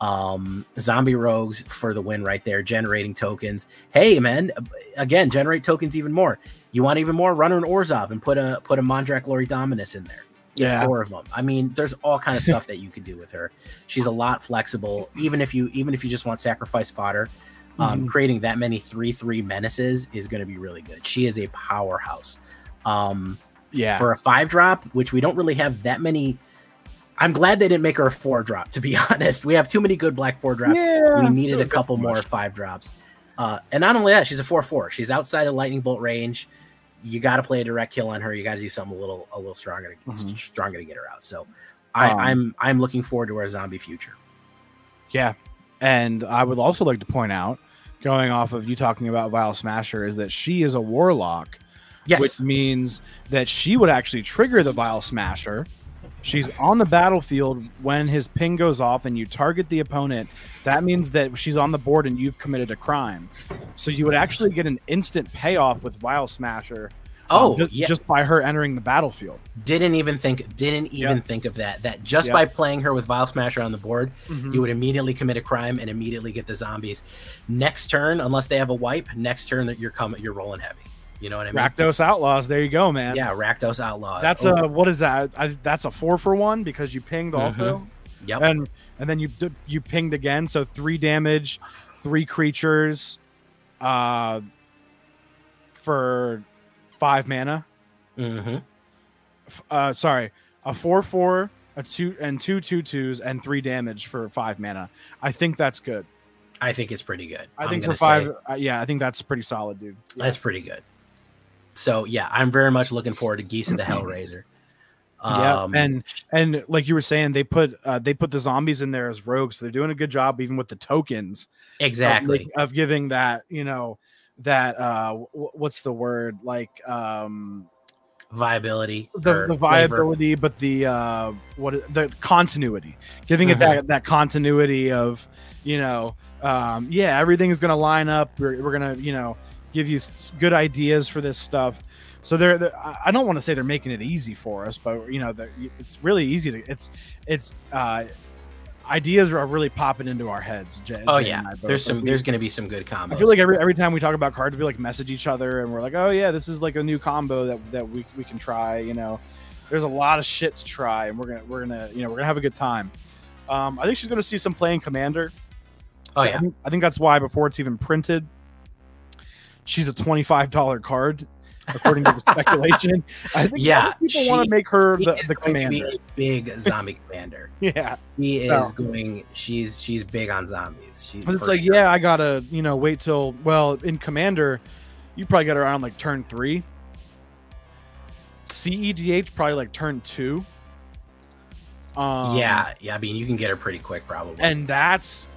Um, zombie rogues for the win right there, generating tokens. Hey man, again, generate tokens even more. You want even more? Run an Orzhov and put a put a Mondrak Glory Dominus in there. Yeah. four of them. I mean, there's all kind of stuff that you could do with her. She's a lot flexible. Even if you even if you just want sacrifice fodder, um, Mhm. creating that many three three menaces is going to be really good. She is a powerhouse. Um, Yeah. for a five drop, which we don't really have that many. I'm glad they didn't make her a four drop. To be honest, we have too many good black four drops. yeah. we needed a couple more five drops. Uh, and not only that, she's a four four. She's outside of lightning bolt range. You got to play a direct kill on her. You got to do something a little a little stronger to Mhm. stronger to get her out. So, I, Um, I'm I'm looking forward to our zombie future. Yeah. And I would also like to point out, going off of you talking about Vial Smasher, is that she is a warlock, Yes, which means that she would actually trigger the Vial Smasher. She's on the battlefield when his ping goes off and you target the opponent. That means that she's on the board and you've committed a crime. So you would actually get an instant payoff with Vial Smasher. um, oh just, yeah, just by her entering the battlefield. didn't even think didn't even Yeah. think of that. That just Yeah. by playing her with Vial Smasher on the board, Mhm. you would immediately commit a crime and immediately get the zombies. Next turn, unless they have a wipe, next turn that you're coming, you're rolling heavy. You know what I mean? Rakdos Outlaws. There you go, man. Yeah, Rakdos Outlaws. That's Oh, a what is that? I, that's a four for one because you pinged also, yep. and and then you you pinged again, so three damage, three creatures, uh, for five mana. hmm Uh, sorry, a four four, a two and two two twos, and three damage for five mana. I think that's good. I think it's pretty good. I think for five, uh, yeah, I think that's pretty solid, dude. Yeah. that's pretty good. So yeah, I'm very much looking forward to Gisa the Hellraiser. Yeah, Um, and and like you were saying, they put uh, they put the zombies in there as rogues, so they're doing a good job even with the tokens. exactly. like, of giving that you know that uh w- what's the word like um viability. the, the flavor. viability but the uh what the continuity giving it Uh-huh. that that continuity of you know um yeah everything is gonna line up we're, we're gonna you know give you good ideas for this stuff so they're, they're I I don't want to say they're making it easy for us, but you know, it's really easy to. It's it's uh, ideas are really popping into our heads. Jay, Oh Jay yeah, I there's some. There's going to be some good combos. I feel like every every time we talk about cards, we like message each other, and we're like, "Oh yeah, this is like a new combo that that we we can try." You know, there's a lot of shit to try, and we're gonna we're gonna you know we're gonna have a good time. Um, I think she's gonna see some playing commander. oh I yeah, think, I think that's why before it's even printed, she's a twenty five dollar card, according to the speculation. I think Yeah, people she- want to make her She the, the going commander. to be a big zombie commander. yeah, He So- is going. She's she's big on zombies. She's but it's like, sure. yeah, I gotta you know wait till well in commander, you probably got her around like turn three. CEDH probably like turn two. Um, yeah, yeah. I mean, you can get her pretty quick, probably. and that's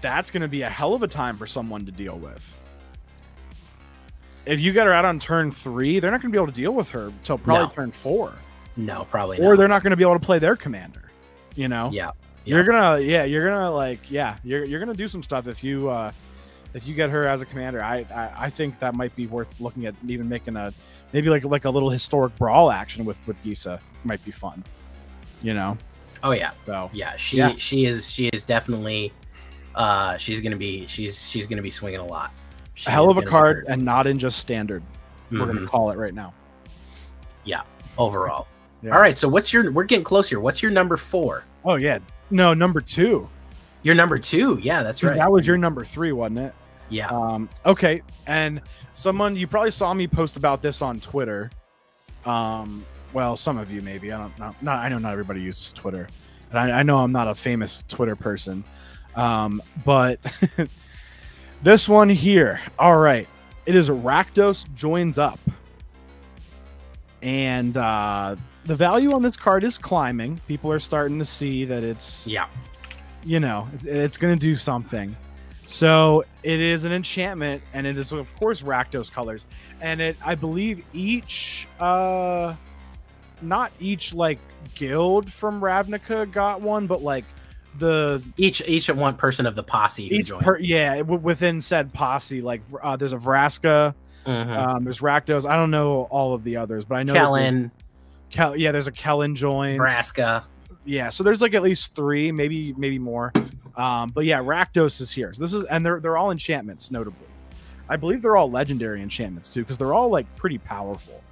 that's going to be a hell of a time for someone to deal with. If you get her out on turn three, they're not going to be able to deal with her until probably No. turn four, no, probably or not. they're not going to be able to play their commander. You know, Yeah, you're gonna, yeah, you're gonna like, yeah, you're you're gonna do some stuff if you uh if you get her as a commander. I I, I think that might be worth looking at, and even making a maybe like like a little historic brawl action with with Gisa might be fun. You know, Oh yeah, so yeah. She Yeah. she is she is definitely. Uh, she's gonna be she's she's gonna be swinging a lot. She a hell of a card and not in just standard. We're Mhm. gonna call it right now. Yeah, overall. Yeah. All right, so what's your? We're getting close here. What's your number four? Oh yeah, no number two. Your number two? Yeah, that's right. That was your number three, wasn't it? yeah. Um, okay, and someone you probably saw me post about this on Twitter. Um, well, some of you maybe. I don't know. Not, I know not everybody uses Twitter, and I, I know I'm not a famous Twitter person. Um, but this one here, all right, it is a Rakdos joins up, and uh, the value on this card is climbing. People are starting to see that it's yeah. you know, it's going to do something. So it is an enchantment, and it is of course Rakdos colors, and it I believe each, uh, not each like guild from Ravnica got one, but like the Each each one person of the posse who joined. per yeah within said posse, like uh, there's a Vraska, Mhm. um, there's Rakdos. I don't know all of the others, but I know Kellen, Kel- yeah, there's a Kellen joins. Vraska. yeah so there's like at least three maybe maybe more um but yeah rakdos is here so this is and they're they're all enchantments notably i believe they're all legendary enchantments too because they're all like pretty powerful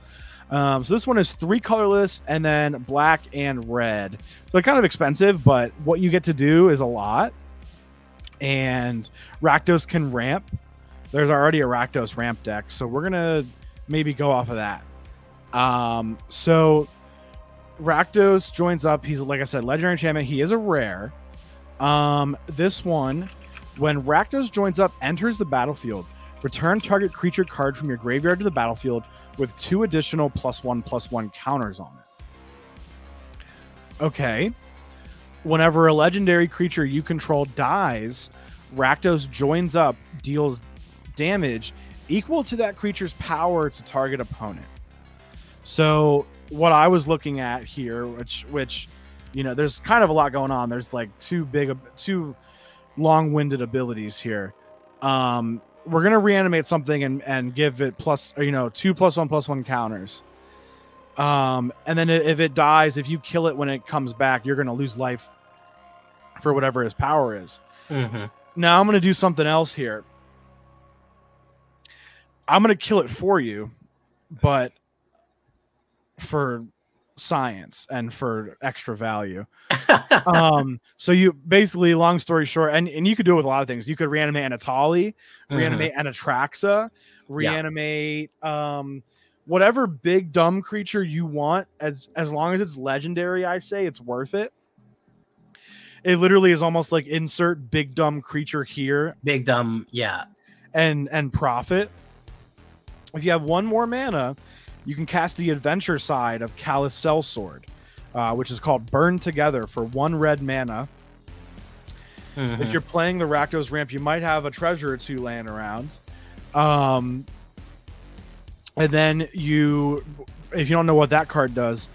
um so this one is three colorless and then black and red so they're kind of expensive but what you get to do is a lot and rakdos can ramp there's already a rakdos ramp deck so we're gonna maybe go off of that um so Rakdos joins up. He's like I said, legendary enchantment. He is a rare. Um, this one, when Rakdos joins up, enters the battlefield. Return target creature card from your graveyard to the battlefield with two additional plus one plus one counters on it. Okay. Whenever a legendary creature you control dies, Rakdos joins up, deals damage equal to that creature's power to target opponent. So what I was looking at here, which which you know, there's kind of a lot going on. There's like two big, two long-winded abilities here. Um, we're gonna reanimate something and and give it plus, you know, two plus one plus one counters. Um, and then if it dies, if you kill it when it comes back, you're gonna lose life for whatever his power is. Mhm. Now I'm gonna do something else here. I'm gonna kill it for you, but for science and for extra value. um, so you basically, long story short, and, and you could do it with a lot of things. You could reanimate an Etali, reanimate an Atraxa, reanimate um whatever big dumb creature you want, as as long as it's legendary, I say it's worth it. It literally is almost like insert big dumb creature here Big dumb. Yeah. and and profit. If you have one more mana, you can cast the adventure side of Callous Sellsword, uh, which is called Burn Together for one red mana. Mhm. If you're playing the Rakdos ramp, you might have a treasure or two laying around. Um, and then you, if you don't know what that card does,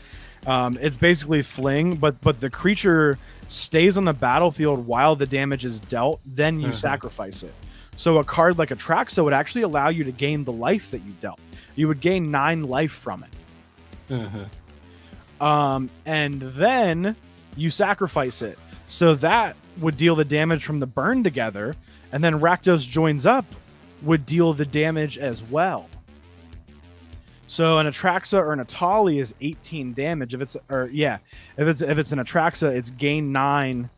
um, it's basically fling, but but the creature stays on the battlefield while the damage is dealt. Then you Mhm. sacrifice it. So a card like Atraxa would actually allow you to gain the life that you dealt. You would gain nine life from it. Mhm. Um, and then you sacrifice it. So that would deal the damage from the burn together, and then Rakdos joins up would deal the damage as well. So an Atraxa or an Etali is 18 damage. If it's or yeah, if it's if it's an Atraxa, it's gain nine.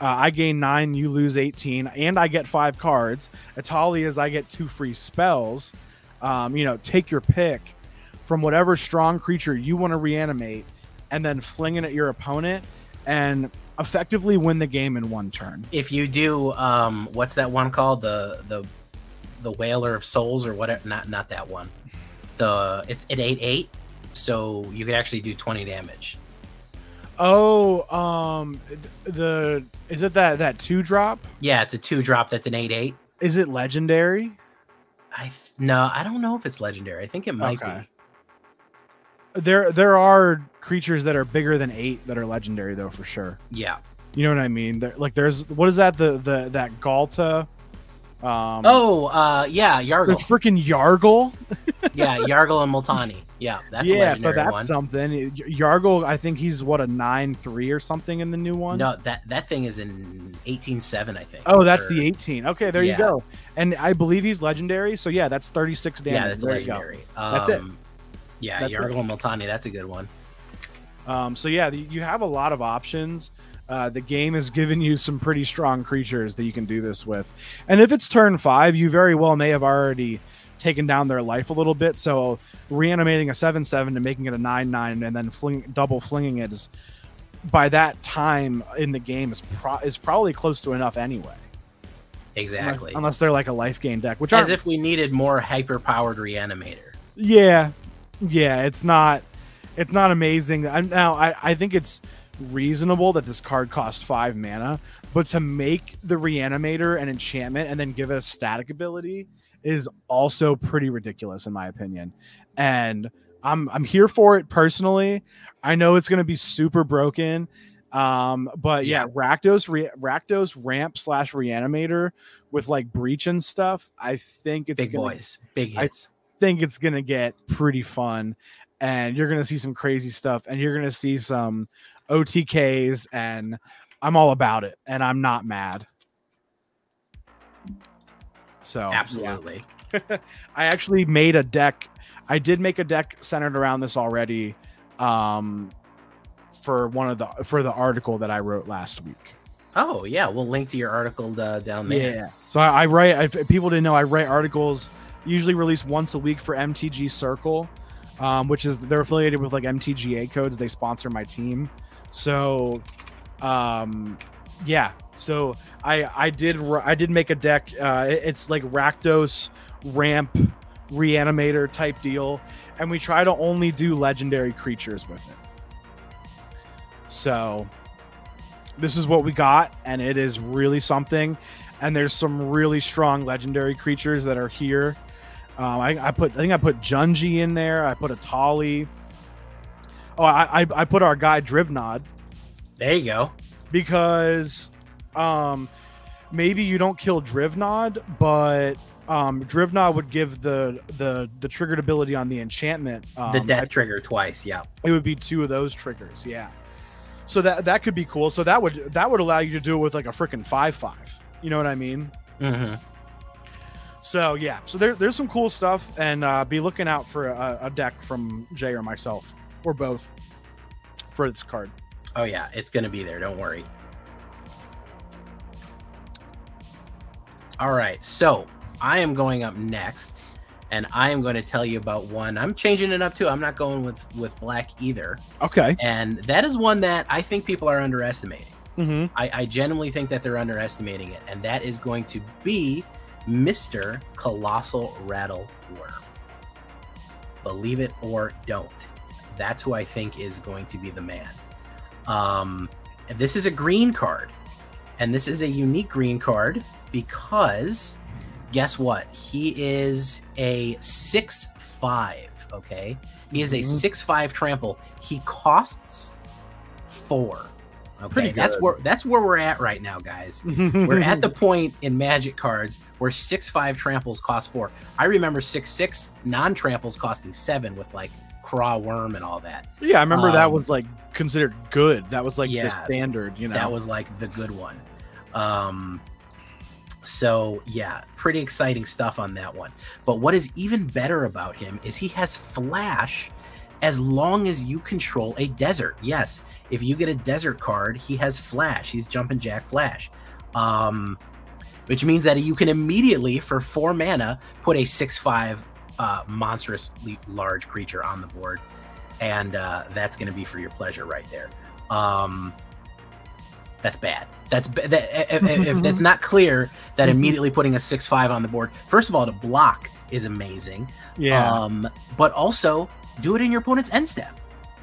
Uh, I gain nine, you lose 18, and I get five cards. Etali is I get two free spells. Um, you know, take your pick from whatever strong creature you want to reanimate, and then fling it at your opponent, and effectively win the game in one turn. If you do, um, what's that one called? The the the Whaler of Souls or whatever. Not not that one. The it's an eight eight, so you could actually do twenty damage. Oh, um, the is it that that two drop? Yeah, it's a two drop. That's an eight eight. Is it legendary? I th- no, I don't know if it's legendary. I think it might Okay. There there are creatures that are bigger than eight that are legendary though for sure. Yeah. You know what I mean? There, like there's what is that the the that Ghalta? Um, Oh, uh, yeah, Yargle. freaking Yargle. yeah, Yargle and Multani. Yeah, that's a yeah, so that's one. something. Yargle, I think he's what a nine three or something in the new one. No, that that thing is in eighteen seven, I think. Oh, that's Or- the 18. Okay, there Yeah. you go. And I believe he's legendary. So yeah, that's 36 damage. Yeah, that's there legendary. That's it. Um, Yeah, That's Yargle and Multani, that's a good one. Um, so yeah, you have a lot of options. Uh, the game has given you some pretty strong creatures that you can do this with, and if it's turn five, you very well may have already taken down their life a little bit. So reanimating a seven seven and making it a nine nine, and then fling, double flinging it is by that time in the game is pro- is probably close to enough anyway. Exactly. Unless, unless they're like a life gain deck, which As if we needed more hyper powered reanimator. Yeah, yeah, it's not, it's not amazing. I'm, now, I, I think it's reasonable that this card costs five mana, but to make the reanimator an enchantment and then give it a static ability is also pretty ridiculous in my opinion. And I'm I'm here for it personally. I know it's going to be super broken. Um, but yeah, Yeah. Rakdos re- Rakdos ramp slash reanimator with like breach and stuff. I think it's Big gonna, boys, big I- think it's gonna get pretty fun, and you're gonna see some crazy stuff, and you're gonna see some OTKs, and I'm all about it, and I'm not mad. So yeah. Absolutely. I actually made a deck. I did make a deck centered around this already, um, for one of the for the article that I wrote last week. Oh yeah, we'll link to your article uh, down there. Yeah. So I, I write. I, if people didn't know I write articles. Usually release once a week for MTG Circle, um, which is they're affiliated with like MTGA codes. They sponsor my team. So, um, yeah. So I I did i did make a deck. Uh, it's like Rakdos ramp reanimator type deal, and we try to only do legendary creatures with it. So this is what we got, and it is really something. And there's some really strong legendary creatures that are here. Um, I, I put, I think I put Junji in there. I put Etali. Oh, I, I, I put our guy Drivnod There you go. Because, um, maybe you don't kill Drivnod, but um, Drivnod would give the the the triggered ability on the enchantment. Um, the death trigger twice. Yeah. it would be two of those triggers yeah so that that could be cool so that would that would allow you to do it with like a freaking five five you know what i mean hmm so yeah so there, there's some cool stuff and uh, be looking out for a, a deck from jay or myself or both for this card Oh yeah, it's gonna be there. Don't worry. All right, so I am going up next, and I am going to tell you about one. I'm changing it up too. I'm not going with with black either, okay and that is one that I think people are underestimating. mm-hmm. I, I genuinely think that they're underestimating it, and that is going to be Mr. Colossal Rattle Worm. Believe it or don't, that's who I think is going to be the man. Um, this is a green card, and this is a unique green card because guess what? He is a six five. Okay, he is a Mhm. six five trample. He costs four. Okay, that's where that's where we're at right now, guys. We're at the point in Magic cards where six five tramples cost four. I remember six six non tramples costing seven with like Craw Wurm and all that. yeah i remember that Um, was like considered good that was like the standard you know That was like the good one. Um, so yeah, pretty exciting stuff on that one. But what is even better about him is he has flash as long as you control a desert. Yes, if you get a desert card, he has flash. He's jumping jack flash. Um, which means that you can immediately, for four mana, put a six-five uh, monstrously large creature on the board, and uh, that's going to be for your pleasure right there. Um, that's bad. That's ba- that, if, if- if that's not clear, that immediately putting a six-five on the board. First of all, to block is amazing. yeah Um, but also do it in your opponent's end step.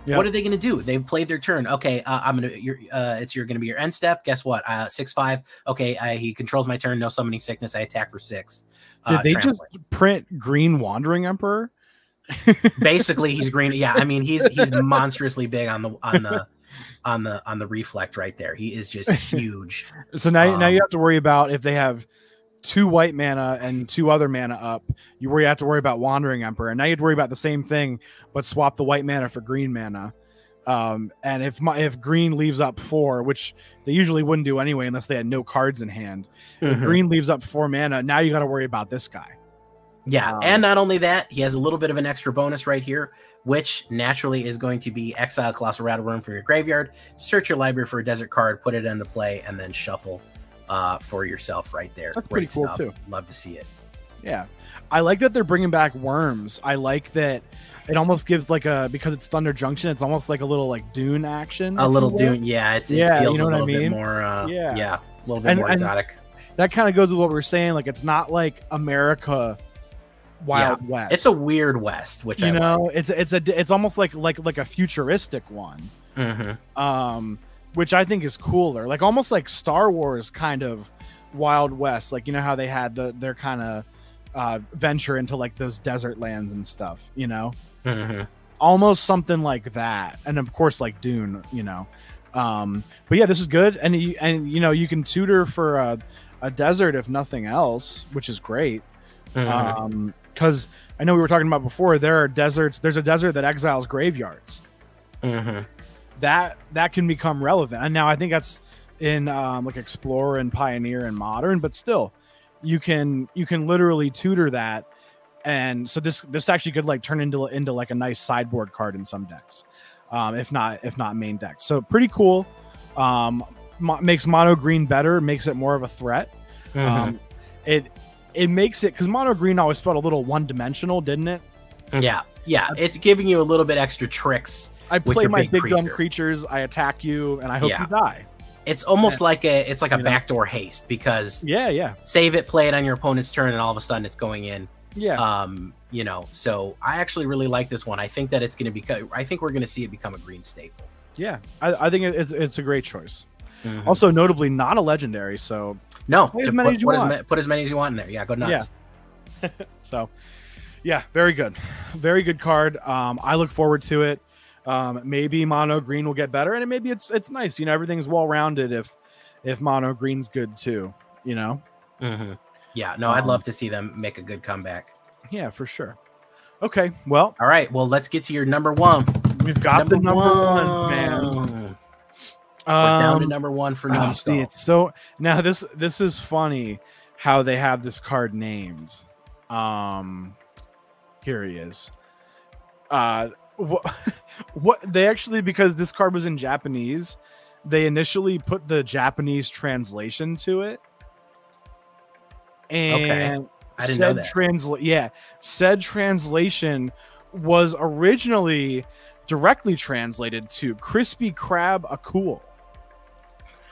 Yeah. What are they going to do? They've played their turn. Okay, uh, I'm gonna. You're. Uh, it's you're going to be your end step. Guess what? Uh, six five. Okay, I, he controls my turn. No summoning sickness. I attack for six. Did Uh, they just print green wandering emperor basically he's green? Yeah, I mean he's he's monstrously big on the on the on the on the reflect right there. He is just huge. So now, now you Um, have to worry about if they have two white mana and two other mana up. You worry have to worry about Wandering Emperor, and now you have to worry about the same thing, but swap the white mana for green mana. Um, and if my, if green leaves up four, which they usually wouldn't do anyway unless they had no cards in hand, if Mhm. green leaves up four mana, now you got to worry about this guy. Yeah, Um, and not only that, he has a little bit of an extra bonus right here, which naturally is going to be exile Colossal Rattlewurm from your graveyard, search your library for a desert card, put it into play, and then shuffle uh, for yourself right there. That's Great pretty cool, stuff. too. Love to see it. Yeah, I like that they're bringing back worms. I like that it almost gives like a because it's Thunder Junction. It's almost like a little like Dune action. A little. Dune, yeah, it's, it Yeah, you know a what I little bit mean? more, uh, Yeah. yeah, a little bit And- more and- exotic. That kind of goes with what we are saying. Like it's not like America Wild West. It's a weird West, which you I know, it's it's a it's almost like like like a futuristic one. like. Mhm. um, which I think is cooler. Like almost like Star Wars kind of Wild West. Like you know how they had the their kind of uh, venture into like those desert lands and stuff. You know, Mhm. almost something like that. And of course, like Dune. You know, um, but yeah, this is good. And you and you know you can tutor for a, a desert if nothing else, which is great. Mhm. Um, because I know we were talking about before, there are deserts. There's a desert that exiles graveyards Mhm. that that can become relevant. And now I think that's in um, like Explorer and Pioneer and Modern, but still, you can you can literally tutor that. And so this this actually could like turn into into like a nice sideboard card in some decks, um, if not if not main decks. So pretty cool. Um, mo- makes mono green better, makes it more of a threat. Mhm. Um, it it makes it because mono green always felt a little one dimensional, didn't it? yeah, yeah, it's giving you a little bit extra tricks. I play my big big, dumb creatures, I attack you, and I hope Yeah. you die. It's almost like a it's like a You know? backdoor haste because Yeah, yeah, save it, play it on your opponent's turn, and all of a sudden it's going in. Yeah. Um, you know, so I actually really like this one. I think that it's going to become. I think we're going to see it become a green staple. Yeah, I, I think it's it's a great choice. Mhm. Also, notably not a legendary, so no, play as many put, as you put want. ma- put as many as you want in there. Yeah, go nuts. so yeah, very good, very good card. Um, I look forward to it. Um, maybe mono green will get better, and maybe it's it's nice. You know, everything's well rounded if if mono green's good too. You know, Mhm. Yeah, no, I'd Um, love to see them make a good comeback. yeah, for sure. Okay, well, All right, well, let's get to your number one. we've got the number one, man. We're down to Um, number one for Oh, Numbskull. see, it's so now this this is funny how they have this card named. Um, here he is. Uh, what what they actually because this card was in Japanese, they initially put the Japanese translation to it, and I didn't said know that. Transla- yeah, said translation was originally directly translated to crispy crab a cool.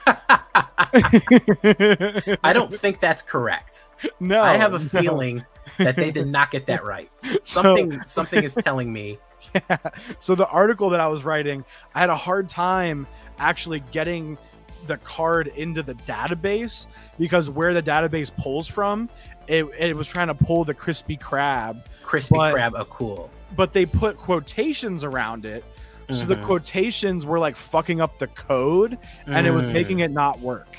I don't think that's correct. no. I have a no. feeling that they did not get that right. So- Something something is telling me. yeah. So the article that I was writing, I had a hard time actually getting the card into the database because where the database pulls from, it, it was trying to pull the crispy crab, Crispy But- crab a cool. but they put quotations around it. So the Mhm. quotations were like fucking up the code and it was Mm. making it not work.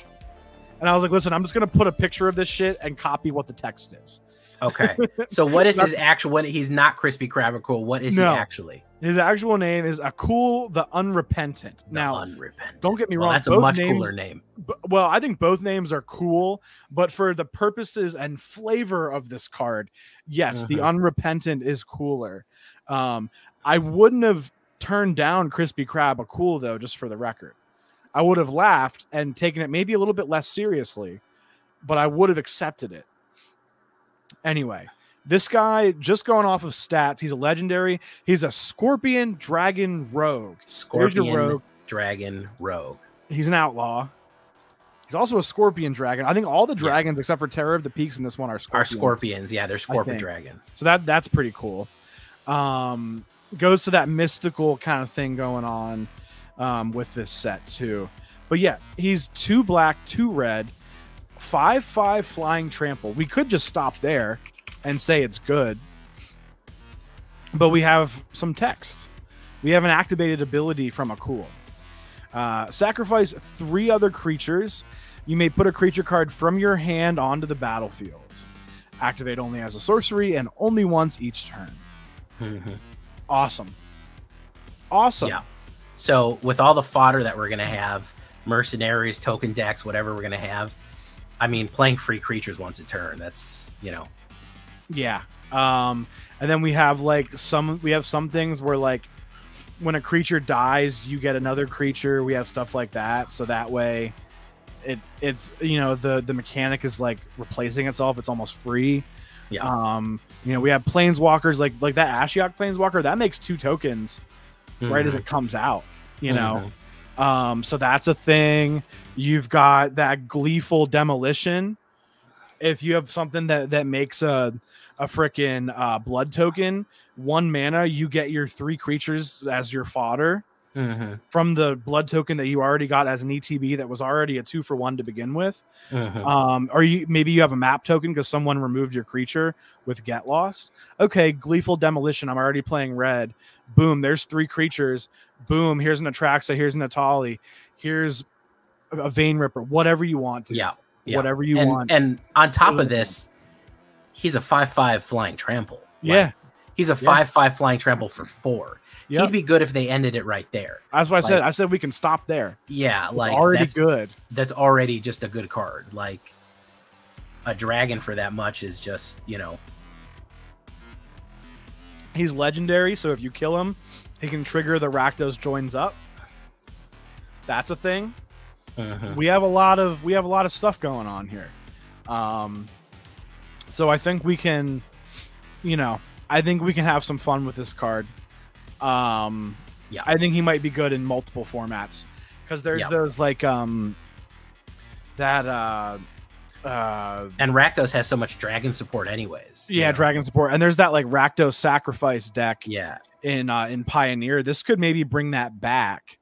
And I was like, listen, I'm just gonna put a picture of this shit and copy what the text is. Okay. So what is his actual what he's not crispy crab or cool. What is No. he actually? His actual name is Akul the Unrepentant. The now, unrepentant. don't get me Well, wrong, that's a much names- cooler name. well, I think both names are cool, but for the purposes and flavor of this card, yes, the Mhm. Unrepentant is cooler. Um, I wouldn't have turned down Crispy Crab a cool though, just for the record. I would have laughed and taken it maybe a little bit less seriously, but I would have accepted it. Anyway, this guy, just going off of stats, he's a legendary. He's a Scorpion Dragon Rogue. Scorpion rogue. dragon rogue. He's an outlaw. He's also a scorpion dragon. I think all the dragons except for Terror of the Peaks in this one are Are scorpions. scorpions? Yeah, they're scorpion dragons. So that that's pretty cool. Um, goes to that mystical kind of thing going on um, with this set too. But yeah, he's two black, two red, five five flying trample. We could just stop there and say it's good, but we have some text. We have an activated ability from Akul. Uh, sacrifice three other creatures. You may put a creature card from your hand onto the battlefield. Activate only as a sorcery and only once each turn. Mhm. Awesome. Awesome. Yeah. So with all the fodder that we're gonna have, mercenaries, token decks, whatever we're gonna have, I mean, playing free creatures once a turn. That's you know, Yeah. Um, and then we have like some we have some things where like when a creature dies, you get another creature. We have stuff like that, so that way it it's you know the the mechanic is like replacing itself. It's almost free. Yeah. Um, you know, we have planeswalkers like like that Ashiok planeswalker that makes two tokens right as Mhm. it comes out. You know, Mhm. um, so that's a thing. You've got that gleeful demolition. If you have something that that makes a a freaking uh, blood token, one mana, you get your three creatures as your fodder Mhm. from the blood token that you already got as an ETB that was already a two for one to begin with. Mhm. Um, or you maybe you have a map token because someone removed your creature with Get Lost. Okay, Gleeful Demolition. I'm already playing red. Boom, there's three creatures. Boom, here's an Atraxa, here's an Etali, here's a, a Vein Ripper, whatever you want. To, yeah. Yeah. whatever you and, want. And on top of this, he's a five-five flying trample. Like, yeah, he's a Yeah. five-five flying trample for four. yeah. He'd be good if they ended it right there. That's what I said. I said we can stop there. Yeah, It's like already that's good. that's already just a good card. Like a dragon for that much is just you know He's legendary, so if you kill him, he can trigger the Rakdos joins up. That's a thing. Mhm. we have a lot of we have a lot of stuff going on here um so i think we can you know i think we can have some fun with this card um Yeah. i think he might be good in multiple formats because there's Yeah. those like um that uh uh and Rakdos has so much dragon support anyways. you yeah know? dragon support and there's that like rakdos sacrifice deck Yeah. in uh in pioneer this could maybe bring that back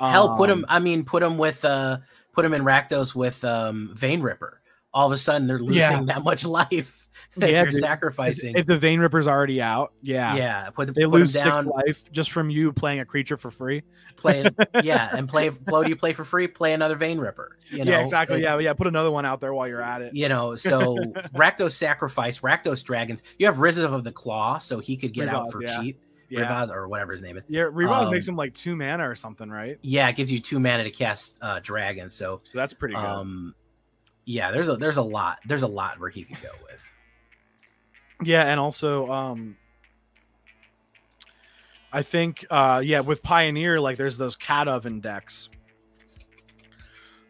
Hell, put him. Um, I mean, put him with uh, put him in Rakdos with um, Vein Ripper. All of a sudden, they're losing Yeah. that much life if Yeah, you're dude. sacrificing. if the vein ripper's already out yeah yeah, put, they put lose him down. life just from you playing a creature for free. Play, yeah, and play. Blow, do you play for free? Play another Vein Ripper. You know? yeah, exactly. Like, Yeah, yeah. Put another one out there while you're at it. You know, so Rakdos sacrifice, Rakdos dragons. You have Rivaz of the Claw, so he could get out Rivaz, for yeah. cheap. Yeah, Rivaz or whatever his name is. yeah. Rivaz Um, makes him like two mana or something, right? Yeah, it gives you two mana to cast uh, dragons. So, So that's pretty good. um, yeah, there's a there's a lot there's a lot where he could go with. yeah, and also, um, I think, uh, yeah, with Pioneer, like there's those cat oven decks.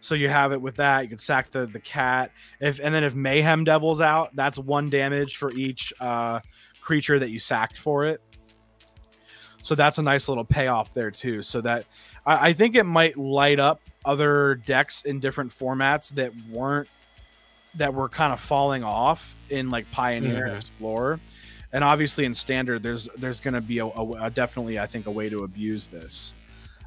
So you have it with that. You can sack the the cat. If and then if Mayhem Devil's out, that's one damage for each uh, creature that you sacked for it. So that's a nice little payoff there too. So that I, I think it might light up other decks in different formats that weren't that were kind of falling off in like Pioneer and Mhm. Explorer. And obviously in standard, there's there's going to be a, a- a- definitely I think a way to abuse this.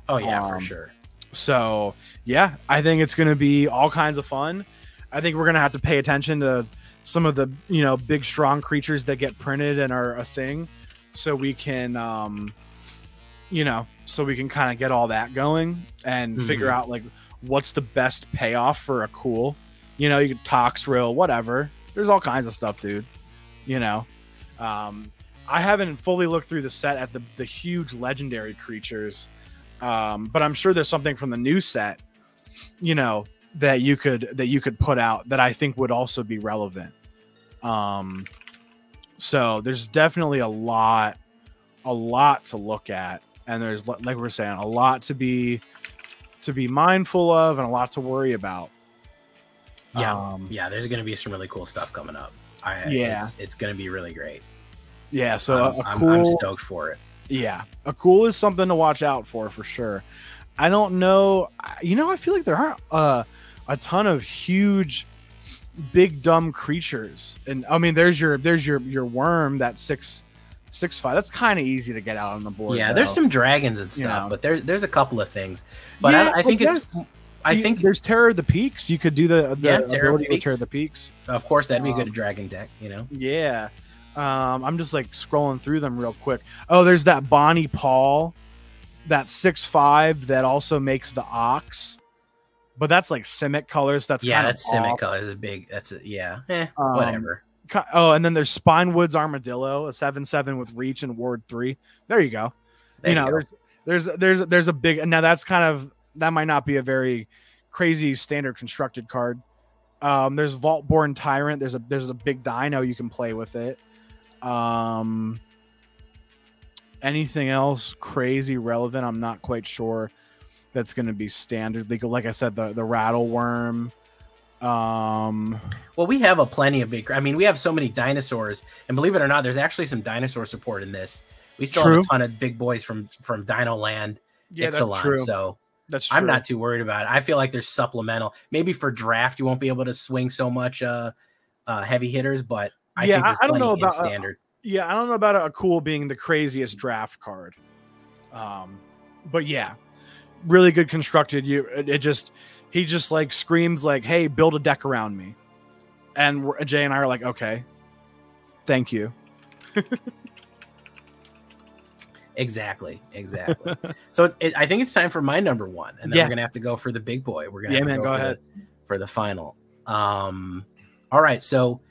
Oh yeah, for Um, sure. So yeah, I think it's going to be all kinds of fun. I think we're going to have to pay attention to some of the you know big strong creatures that get printed and are a thing, so we can um, you know so we can kind of get all that going and figure Mhm. out like what's the best payoff for Akul. You know, you could Toxrill, whatever. There's all kinds of stuff, dude. You know, um, I haven't fully looked through the set at the the huge legendary creatures um, but I'm sure there's something from the new set, you know, that you could that you could put out that I think would also be relevant. Um, so there's definitely a lot, a lot to look at, and there's like we're saying, a lot to be to be mindful of, and a lot to worry about. Yeah, um, yeah. There's gonna be some really cool stuff coming up. I, Yeah. it's, it's gonna be really great. yeah. So I'm, a, a I'm- cool, I'm stoked for it. Yeah, Akul is something to watch out for for sure. I don't know. You know, I feel like there aren't uh, a ton of huge, big dumb creatures, and I mean, there's your there's your your worm that six six five. That's kind of easy to get out on the board. Yeah, there's some dragons and You stuff, know. but there's there's a couple of things. But Yeah, I, I think but it's. I You- think, there's Terror of the Peaks. You could do the, the Yeah, Terror ability to Terror of the Peaks. of course, that'd be a good um, dragon deck. You know. Yeah. Um, I'm just like scrolling through them real quick. Oh, there's that Bonny Pall, that six five that also makes the ox, but that's like Simic colors. That's yeah, kind that's of Simic colors is big. That's yeah. Eh, Um, whatever. Oh, and then there's Spinewood's Armadillo, a seven seven with reach and ward three. There you go. There you know, go. there's there's there's there's a big now that's kind of that might not be a very crazy standard constructed card. Um, there's Vaultborn Tyrant. There's a there's a big dino you can play with it. Um, anything else crazy relevant? I'm not quite sure. That's going to be standard legal. Like I said, the the rattlewurm. Um, well, we have a plenty of big. I mean, we have so many dinosaurs, and believe it or not, there's actually some dinosaur support in this. We still true. have a ton of big boys from from Dino Land, yeah, Ixalan, that's true. So that's true. I'm not too worried about it. I feel like there's supplemental. Maybe for draft, you won't be able to swing so much uh, uh heavy hitters, but I yeah, think I don't know about uh, standard. Uh, yeah, I don't know about a, Akul being the craziest draft card. Um, but yeah, really good constructed. You it, it just he just like screams like, "Hey, build a deck around me," and Jay and I are like, "Okay, thank you." exactly, exactly. so it, it, I think it's time for my number one, and then yeah. we're gonna have to go for the big boy. We're gonna yeah, man, go, go ahead the, for the final. Um, all right, so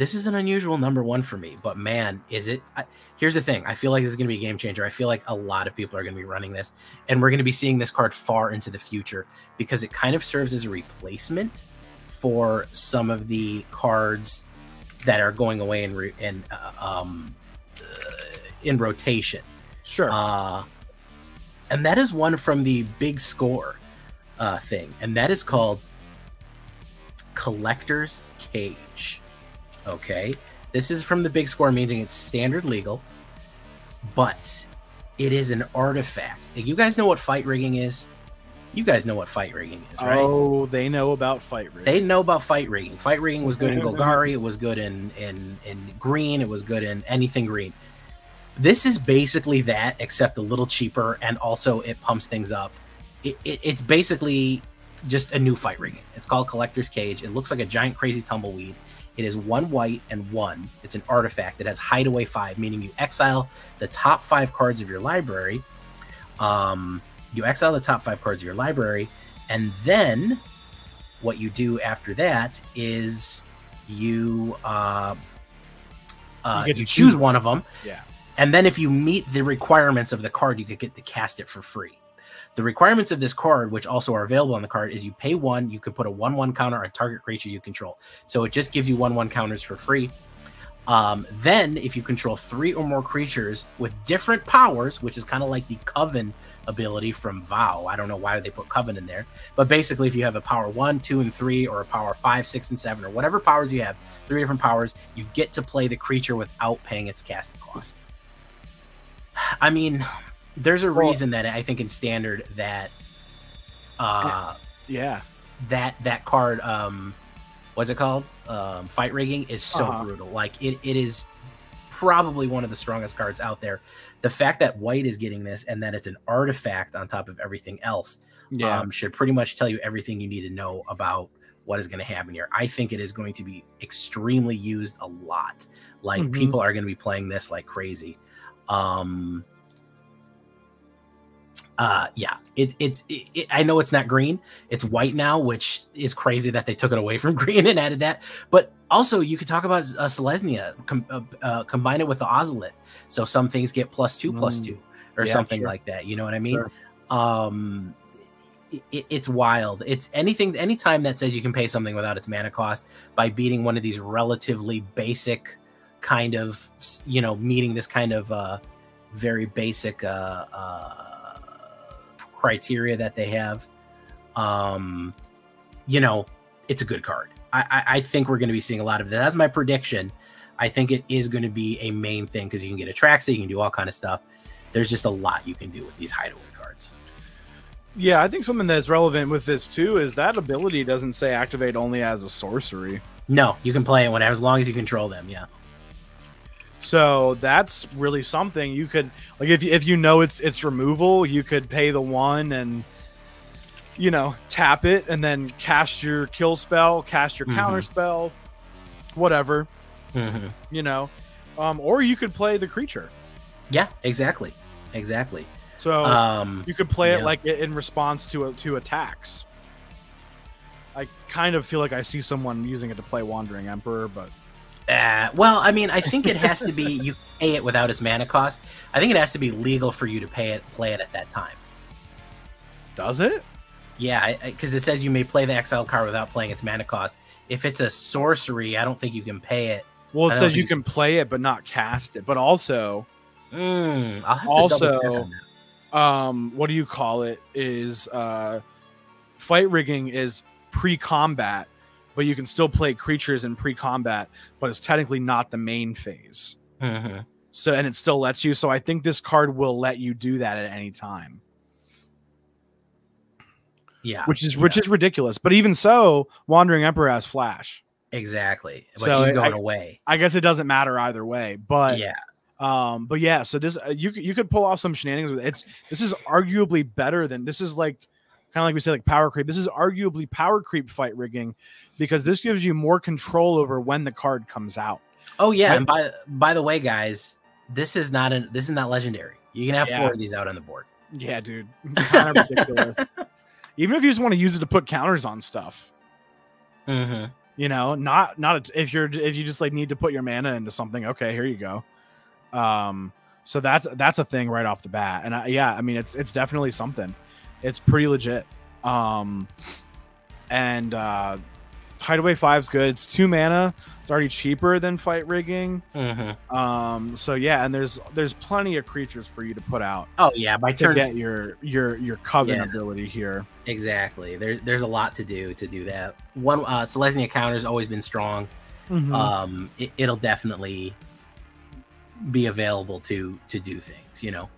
this is an unusual number one for me, but man, is it? I, here's the thing: I feel like this is going to be a game changer. I feel like a lot of people are going to be running this, and we're going to be seeing this card far into the future because it kind of serves as a replacement for some of the cards that are going away in re- in uh, um, uh, in rotation. Sure. Uh, and that is one from the big score uh, thing, and that is called Collector's Cage. Okay. This is from the big score, meaning it's standard legal, but it is an artifact. You guys know what fight rigging is? You guys know what fight rigging is, right? Oh, they know about fight rigging. They know about fight rigging. Fight rigging was good in Golgari. It was good in in in green. It was good in anything green. This is basically that, except a little cheaper, and also it pumps things up. It, it, it's basically just a new fight rigging. It's called Collector's Cage. It looks like a giant crazy tumbleweed. It is one white and one. It's an artifact. It has Hideaway five, meaning you exile the top five cards of your library. Um, you exile the top five cards of your library, and then what you do after that is you uh, uh, you, you choose one of them. Yeah. And then if you meet the requirements of the card, you could get to cast it for free. The requirements of this card, which also are available on the card, is you pay one, you could put a one one counter on target creature you control. So it just gives you one one counters for free. Um, then, if you control three or more creatures with different powers, which is kind of like the Coven ability from Vow. I don't know why they put Coven in there, but basically, if you have a power one, two, and three, or a power five, six, and seven, or whatever powers you have, three different powers, you get to play the creature without paying its casting cost. I mean, there's a reason that I think in standard that uh yeah. that that card um what's it called? Um fight rigging is so uh-huh. brutal. Like it, it is probably one of the strongest cards out there. The fact that white is getting this and that it's an artifact on top of everything else yeah. um, should pretty much tell you everything you need to know about what is going to happen here. I think it is going to be extremely used a lot. Like mm-hmm. people are going to be playing this like crazy. Um uh yeah it, it's it, it, i know it's not green it's white now which is crazy that they took it away from green and added that but also you could talk about uh, selesnya com- uh, uh, combine it with the ozolith so some things get plus two plus mm. two or yeah, something sure. like that you know what i mean sure. um it, it's wild it's anything anytime that says you can pay something without its mana cost by beating one of these relatively basic kind of you know meeting this kind of uh very basic uh uh criteria that they have, um, you know, it's a good card. I, I, I think we're going to be seeing a lot of that. That's my prediction. I think it is going to be a main thing because you can get a track, so you can do all kind of stuff. There's just a lot you can do with these hideaway cards. Yeah, I think something that's relevant with this too is that ability doesn't say activate only as a sorcery. No, you can play it whenever as long as you control them. Yeah. So that's really something you could like if if you know it's it's removal, you could pay the one and you know tap it and then cast your kill spell, cast your mm-hmm. counter spell, whatever. Mm-hmm. You know, um, or you could play the creature. Yeah, exactly, exactly. So um, you could play yeah. it like in response to to attacks. I kind of feel like I see someone using it to play Wandering Emperor, but uh, well, I mean, I think it has to be you pay it without its mana cost. I think it has to be legal for you to pay it, play it at that time. Does it? Yeah, because it says you may play the exile card without playing its mana cost. If it's a sorcery, I don't think you can pay it Well, it says you can play it but not cast it. But also, Mm, I'll have Also- double check on that. um, what do you call it? Is uh, fight rigging is pre-combat, but you can still play creatures in pre-combat, but it's technically not the main phase. Mhm. So and it still lets you. So I think this card will let you do that at any time, Yeah, which is yeah, which is ridiculous. But even so, Wandering Emperor has flash. exactly. But So she's I- going away. I guess it doesn't matter either way. But yeah, Um, but yeah, so this uh, you could- you could pull off some shenanigans with it. It's this is arguably better than this is like kind of like we say like power creep. This is arguably power creep fight rigging because this gives you more control over when the card comes out. Oh yeah, Right. and by by the way, guys, this is not an this is not legendary. You can have Yeah. four of these out on the board. Yeah, dude, kind of ridiculous. Even if you just want to use it to put counters on stuff, hmm you know, not not a, if you're if you just like need to put your mana into something. Okay, here you go. Um, so that's that's a thing right off the bat, and I, yeah, I mean it's it's definitely something. It's pretty legit. Um, and uh, Hideaway Five's good. It's two mana. It's already cheaper than Fight Rigging. hmm Um, so yeah, and there's there's plenty of creatures for you to put out Oh yeah, by to turn get your your your coven Yeah. ability here. exactly. There, there's a lot to do to do that. One uh, Selesnya counter's always been strong. Mhm. Um, it, it'll definitely be available to to do things. You know.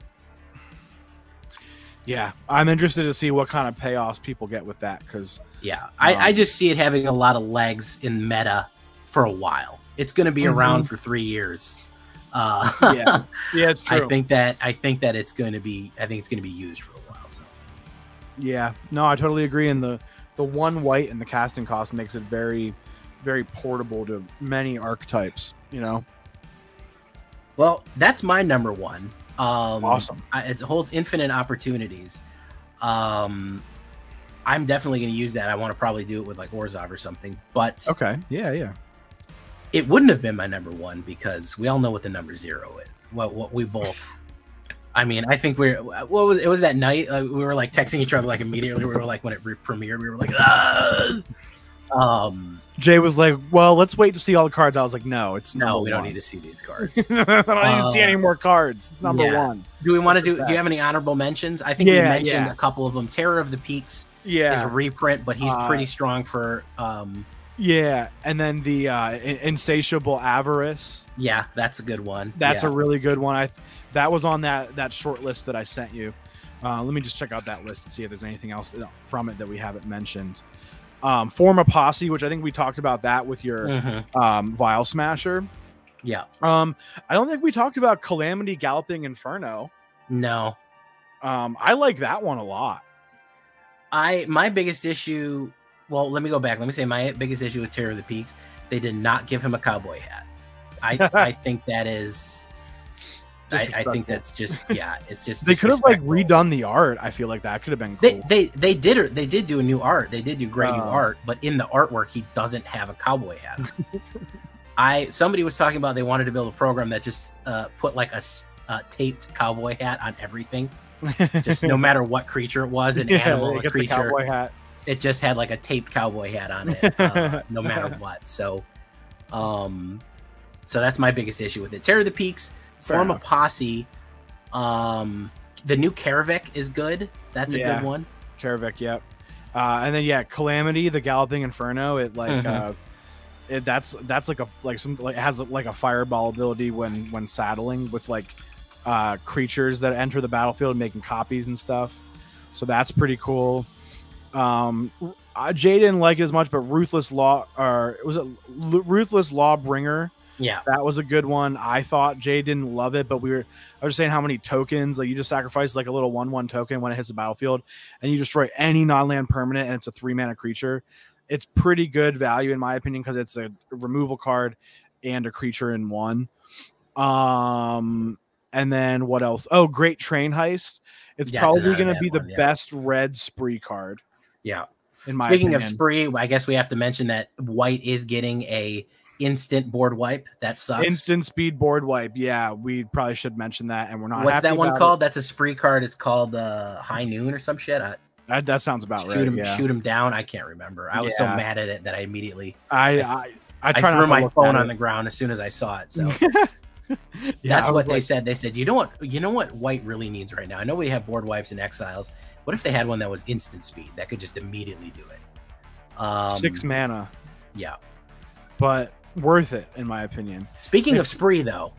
Yeah, I'm interested to see what kind of payoffs people get with that because Yeah, I, I Um, just see it having a lot of legs in meta for a while. It's going to be around for three years. Uh, Yeah, yeah, it's true. I think that I think that it's going to be I think it's going to be used for a while. So Yeah, no, I totally agree. And the the one white and the casting cost makes it very, very portable to many archetypes. You know, well, that's my number one. Um, awesome. I, it holds infinite opportunities. Um, I'm definitely going to use that. I want to probably do it with like Orzhov or something, but Okay. Yeah, yeah. it wouldn't have been my number one because we all know what the number zero is. What what we both. I mean, I think we're. What was it? Was that night uh, we were like texting each other like immediately? We were like when it re- premiered, we were like, ah! Um, Jay was like, "Well, let's wait to see all the cards." I was like, "No, it's no, we don't one. need to see these cards. I don't need to see Uh, any more cards. It's number yeah. one. do we want to That's the do? Do you have any honorable mentions? I think we mentioned yeah. a couple of them. Terror of the Peaks yeah, is a reprint, but he's Uh, pretty strong for. um yeah. And then the uh, insatiable avarice. Yeah, that's a good one. That's yeah. a really good one. I that was on that that short list that I sent you. Uh, let me just check out that list and see if there's anything else from it that we haven't mentioned. Um, form a posse, which I think we talked about that with your Mhm. um, Vial Smasher. Yeah, Um, I don't think we talked about Calamity Galloping Inferno. no, Um, I like that one a lot. I my biggest issue. Well, let me go back. Let me say my biggest issue with Terror of the Peaks. They did not give him a cowboy hat. I I think that is. I, I think that's just yeah. It's just They could have like redone the art. I feel like that could have been cool. They, they they did they did do a new art. They did do great new Um, art, but in the artwork he doesn't have a cowboy hat. I somebody was talking about they wanted to build a program that just uh, put like a uh, taped cowboy hat on everything, just no matter what creature it was, an Yeah, animal, a creature. cowboy hat. It just had like a taped cowboy hat on it, uh, no matter what. So, um, so that's my biggest issue with it. Terror of the Peaks, Fair form a posse. Um, the new Kaervek is good. That's a Yeah. good one. Kaervek, yep. Uh, and then yeah, Calamity, the Galloping Inferno. It like Mhm. uh, it that's that's like a like some like it has like a fireball ability when when saddling with like uh creatures that enter the battlefield making copies and stuff. So that's pretty cool. Um, uh, Jay didn't like it as much, but Ruthless Law or was it L- Ruthless Lawbringer? Yeah. That was a good one. I thought Jay didn't love it, but we were I was just saying how many tokens like you just sacrifice like a little one one token when it hits the battlefield, and you destroy any non land permanent, and it's a three mana creature. It's pretty good value in my opinion because it's a removal card and a creature in one. Um, and then what else? Oh, Great Train Heist. It's That's probably going to be the one, yeah. best red spree card Yeah. in my Speaking of spree, I guess we have to mention that white is getting a instant board wipe. That sucks. Instant speed board wipe. Yeah, we probably should mention that, and we're not. What's that one about it. called? That's a spree card. It's called uh, High Noon or some shit. I, That, that sounds about shoot right. him, yeah. shoot him down. I can't remember. I was so mad at it that I immediately. I, I I I, I, try not threw my phone on it. the ground as soon as I saw it. So Yeah, that's what they like, said. They said, you know what, you know what, White really needs right now. I know we have board wipes and exiles. What if they had one that was instant speed that could just immediately do it? Um, Six mana, Yeah. but worth it in my opinion. Speaking of spree, though,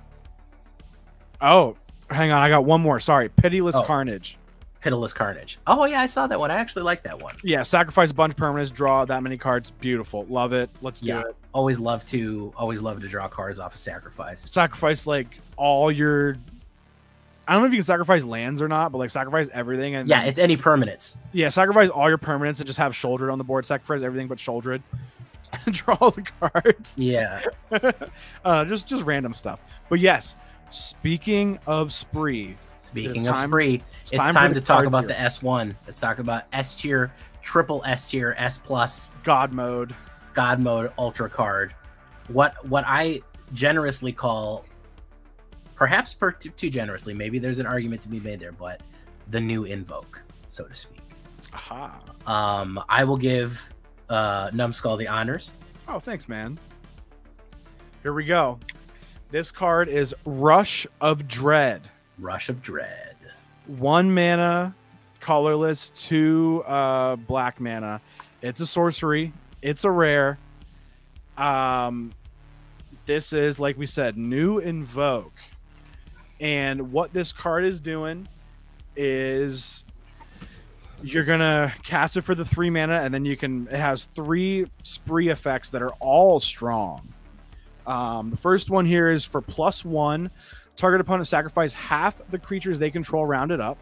Oh, hang on, I got one more. Sorry, pitiless Oh. carnage. Pitiless Carnage. Oh yeah, I saw that one. I actually like that one. Yeah, sacrifice a bunch of permanents, draw that many cards. Beautiful, love it. Let's do it. Always love to always love to draw cards off of sacrifice. Sacrifice like all your. I don't know if you can sacrifice lands or not, but like sacrifice everything and Yeah, it's any permanents. yeah, sacrifice all your permanents and just have Sheoldred on the board. Sacrifice everything but Sheoldred. draw all the cards. Yeah. uh, just just random stuff. But yes, speaking of spree, Speaking of time- spree, it's time, for to talk about tier. the S1. Let's talk about S tier, triple S tier, S plus, God mode. God mode, ultra card. What what I generously call, perhaps per, too, too generously, maybe there's an argument to be made there, but the new invoke, so to speak. Aha. Um, I will give uh, Numbskull the honors. Oh, thanks, man. Here we go. This card is Rush of Dread. Rush of Dread. One mana, colorless, two uh, black mana. It's a sorcery. It's a rare. Um, this is like we said, new invoke, and what this card is doing is you're gonna cast it for the three mana, and then you can. It has three spree effects that are all strong. Um, the first one here is for plus one. Target opponent sacrifice half the creatures they control rounded up.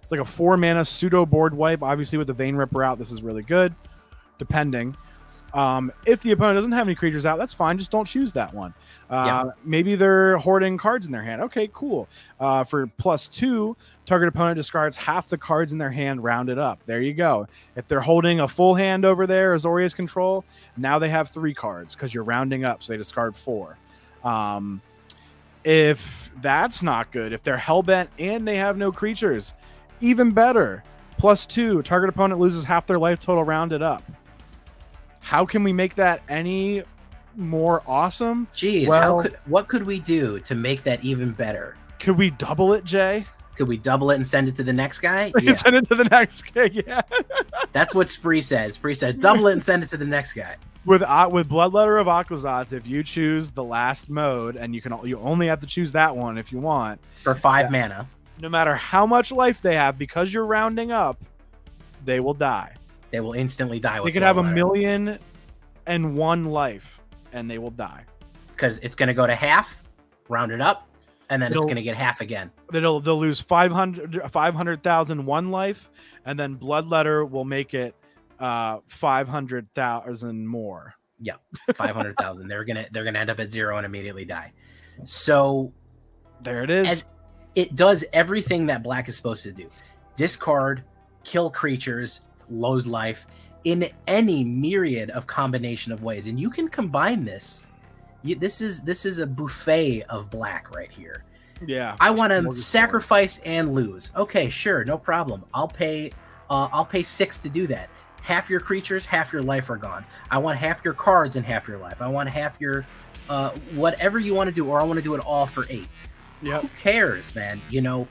It's like a four mana pseudo board wipe. Obviously, with the Vein Ripper out, this is really good, depending. Um, if the opponent doesn't have any creatures out, that's fine. Just don't choose that one. Uh, Yeah. Maybe they're hoarding cards in their hand. Okay, cool. Uh, for plus two, target opponent discards half the cards in their hand rounded up. There you go. If they're holding a full hand over there, Azorius control, now they have three cards because you're rounding up, so they discard four. Um, if that's not good, if they're hellbent and they have no creatures, even better. Plus two, target opponent loses half their life total rounded up. How can we make that any more awesome? Jeez, Well- how could what could we do to make that even better? Could we double it, Jay? Could we double it and send it to the next guy? Yeah, Send it to the next guy. Yeah. that's what Spree said. Spree said, double it and send it to the next guy. With uh, with Bloodletter of Aclazotz, if you choose the last mode, and you can you only have to choose that one if you want, For five mana. no matter how much life they have, because you're rounding up, they will die. They will instantly die. They could have a million and one life, and they will die. because it's going to go to half, round it up, and then It'll- it's going to get half again. They'll they'll lose 500 500,000 one life, and then Bloodletter will make it uh 500,000 more. Yeah, Five hundred thousand. they're gonna they're gonna end up at zero and immediately die. So There it is. It does everything that black is supposed to do: discard, kill creatures, lose life in any myriad of combination of ways, and you can combine this. You, this is this is a buffet of black right here. yeah. I want to sacrifice and lose. Okay, sure, no problem. I'll pay. Uh, I'll pay six to do that. Half your creatures, half your life are gone. I want half your cards and half your life. I want half your uh, whatever you want to do, or I want to do it all for eight. Yep. Who cares, man? You know,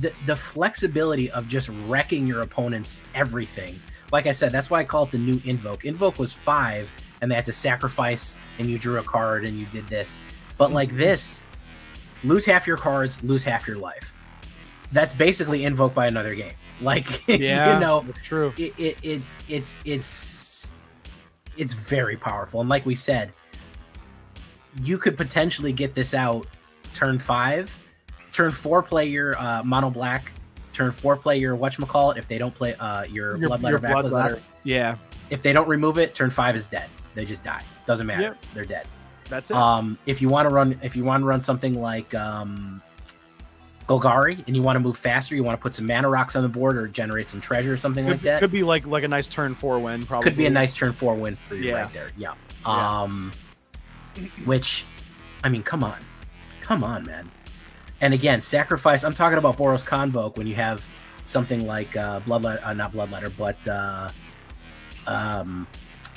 the the flexibility of just wrecking your opponent's everything. Like I said, that's why I call it the new invoke. Invoke was five, and they had to sacrifice, and you drew a card, and you did this. But like Mhm. this, lose half your cards, lose half your life. That's basically invoke by another game. Like Yeah. you know, true. it, it it's it's it's it's very powerful and like we said you could potentially get this out turn five turn four play your uh, mono black turn four play your whatchamacallit if they don't play uh, your, Your- bloodletter your of Bloodletter. Aclazotz. Yeah. if they don't remove it turn five is dead they just die doesn't matter Yep. they're dead That's it. um if you want to run if you want to run something like um Golgari and you want to move faster, you want to put some mana rocks on the board or generate some treasure or something could, like that. could be like like a nice turn four win. Probably could be a nice turn four win for you Yeah. right there. Yeah. Yeah. Um, which, I mean, come on, come on, man. And again, sacrifice. I'm talking about Boros Convoke when you have something like uh, Bloodletter, uh, not Bloodletter, but uh, um,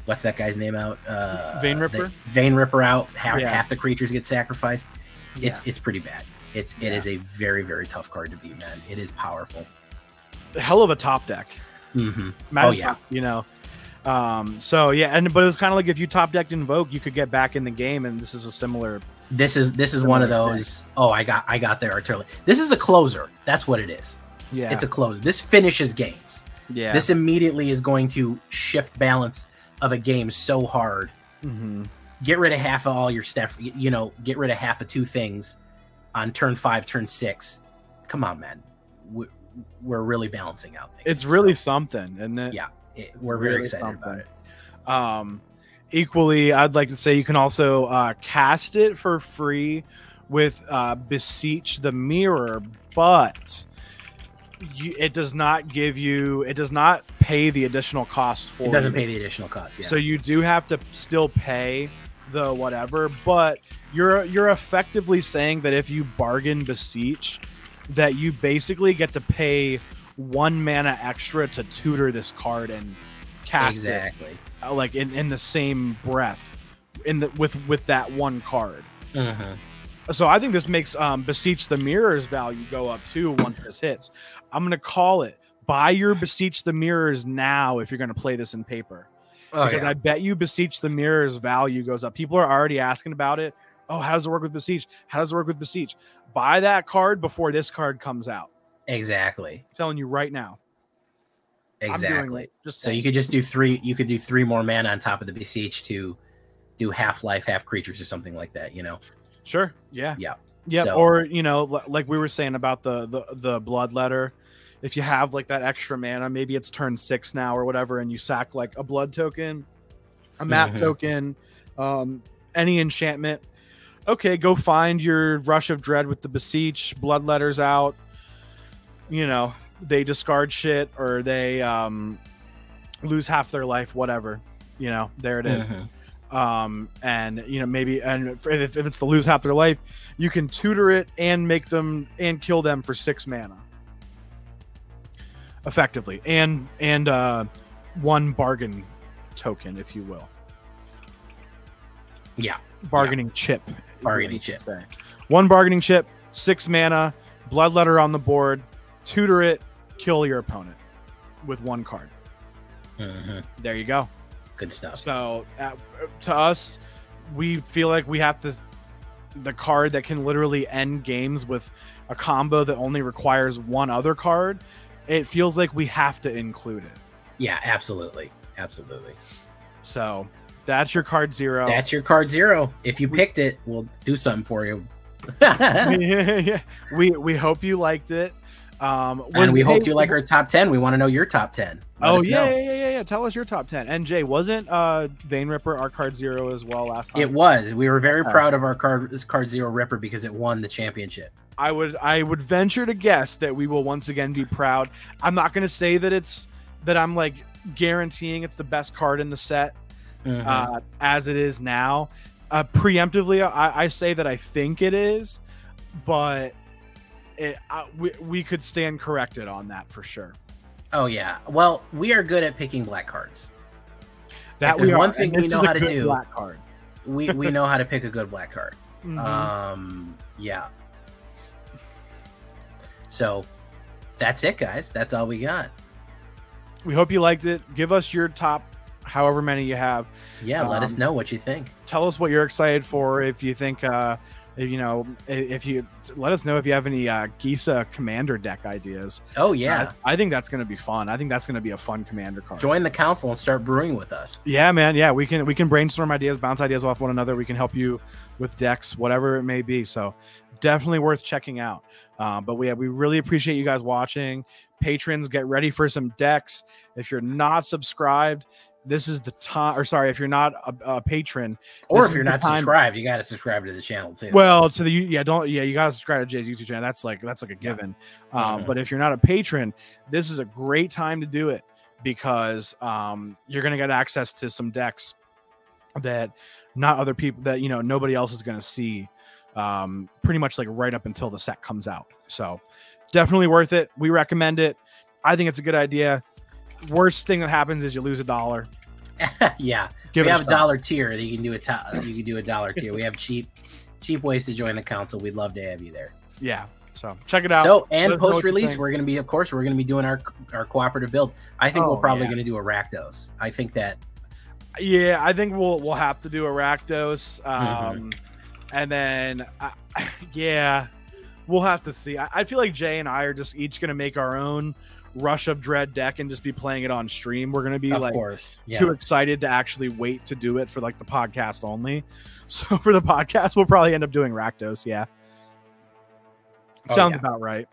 what's that guy's name out? Uh, Vein Ripper? Vein Ripper out. Half, Yeah. half the creatures get sacrificed. It's Yeah. it's pretty bad. It's it Yeah. is a very very tough card to beat, man. It is powerful. hell of a top deck. hmm Oh, yeah. top- you know. Um, so yeah, and but it was kind of like if you top decked Invoke, you could get back in the game, and this is a similar. This is this is one of those. Oh, I got I got there artillery. This is a closer. That's what it is. Yeah, It's a closer. This finishes games. yeah. This immediately is going to shift balance of a game so hard. Mhm. Get rid of half of all your stuff. You know, get rid of half of two things on turn five, turn six. Come on, man. We- We're really balancing out things. It's really So, something, and it? Yeah, it- we're very really excited about it. Um, equally, I'd like to say you can also uh, cast it for free with uh, Beseech the Mirror, but you, it does not give you, it does not pay the additional cost for It doesn't you. pay the additional cost. Yeah. So you do have to still pay the whatever, but you're you're effectively saying that if you bargain Beseech, that you basically get to pay one mana extra to tutor this card and cast it exactly. uh, like in, in the same breath in the with with that one card. Mhm. so i think this makes um beseech the mirrors value go up too once this hits. I'm gonna call it buy your beseech the mirrors now if you're gonna play this in paper. Oh, because yeah. i bet you beseech the mirrors value goes up. People are already asking about it. Oh how does it work with beseech? How does it work with beseech? Buy that card before this card comes out. Exactly. I'm telling you right now Exactly. it. just So you could just do three. You could do three more mana on top of the beseech to do half life, half creatures, or something like that. You know. Sure. Yeah. Yeah. Yeah. So- Or you know, like we were saying about the the the blood letter. If you have like that extra mana, maybe it's turn six now or whatever, and you sack like a blood token, a map Mhm. token, um, any enchantment. Okay, go find your rush of dread with the beseech. Blood letters out. You know, they discard shit or they um lose half their life, whatever. You know, there it is Mhm. um and you know maybe and if, if it's the lose half their life you can tutor it and make them and kill them for six mana effectively and and uh one bargain token if you will Yeah. bargaining chip Bargaining chip. one bargaining chip six mana bloodletter on the board tutor it kill your opponent with one card Mhm. there you go Good stuff. So uh, to us, we feel like we have this the card that can literally end games with a combo that only requires one other card. It feels like we have to include it. Yeah, absolutely, absolutely. So that's your card zero. That's your card zero. If you picked it, we'll do something for you. we we hope you liked it. Um, and we hope you like our top ten. We want to know your top ten. Let Oh yeah, yeah, yeah, yeah, yeah. Tell us your top ten. And Jay, wasn't uh Vein Ripper our card zero as well last time? It was. We were very Okay. proud of our card card zero Ripper because it won the championship. I would I would venture to guess that we will once again be proud. I'm not going to say that it's that I'm like guaranteeing it's the best card in the set Mhm. uh, as it is now. Uh, preemptively, I, I say that I think it is, but it, I, we we could stand corrected on that for sure. oh yeah. Well, we are good at picking black cards. That there's are, one thing we know how to do- Black card. We we know how to pick a good black card. Mhm. Um yeah. So that's it, guys. That's all we got. we hope you liked it. Give us your top, however many you have. Yeah, let us Um, know what you think. tell us what you're excited for if you think uh you know if you let us know if you have any uh Gisa commander deck ideas. Oh yeah. I, I think that's going to be fun. I think that's going to be a fun commander card. Join the council and start brewing with us. yeah man. Yeah we can we can brainstorm ideas bounce ideas off one another. We can help you with decks whatever it may be. So definitely worth checking out. Um, but we we really appreciate you guys watching. Patrons get ready for some decks. If you're not subscribed this is the time or sorry if you're not a, a patron Or if you're not time- subscribed, you got to subscribe to the channel too. Well, That's- to the yeah, don't yeah, you gotta subscribe to Jay's YouTube channel. That's like that's like a given. Um, Mhm. but if you're not a patron, this is a great time to do it because um, you're gonna get access to some decks that not other people that you know nobody else is gonna see. Um, pretty much like right up until the set comes out. So definitely worth it. We recommend it. I think it's a good idea. Worst thing that happens is you lose a dollar. yeah, Give we have a shot. dollar tier. that You can do a to- you can do a dollar tier. We have cheap cheap ways to join the council. We'd love to have you there. Yeah. So check it out. So and us know what you post release, we're gonna be, of course, we're gonna be doing our our cooperative build. I think Oh, we're probably yeah. gonna do a Rakdos. I think that Yeah, I think we'll we'll have to do a Rakdos, Mm-hmm. um, and then I, yeah, we'll have to see. I, I feel like Jay and I are just each gonna make our own Rush of Dread deck and just be playing it on stream. We're gonna be of like course, yeah. too excited to actually wait to do it for like the podcast only. So for the podcast, we'll probably end up doing Rakdos. Yeah, Oh, sounds yeah. about right.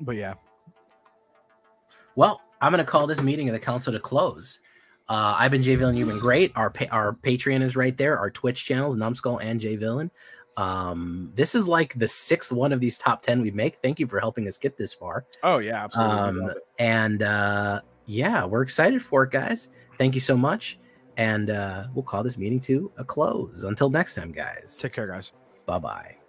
But yeah, Well, I'm going to call this meeting of the council to close. Uh, I've been Jay Villain. You've been great. Our pa- our Patreon is right there. Our Twitch channels, Numbskull and Jay Villain. Um, this is like the sixth one of these top ten we make. Thank you for helping us get this far. oh yeah, absolutely. Um, and uh, yeah, we're excited for it, guys. Thank you so much. And uh, we'll call this meeting to a close. Until next time, guys. Take care, guys. Bye bye.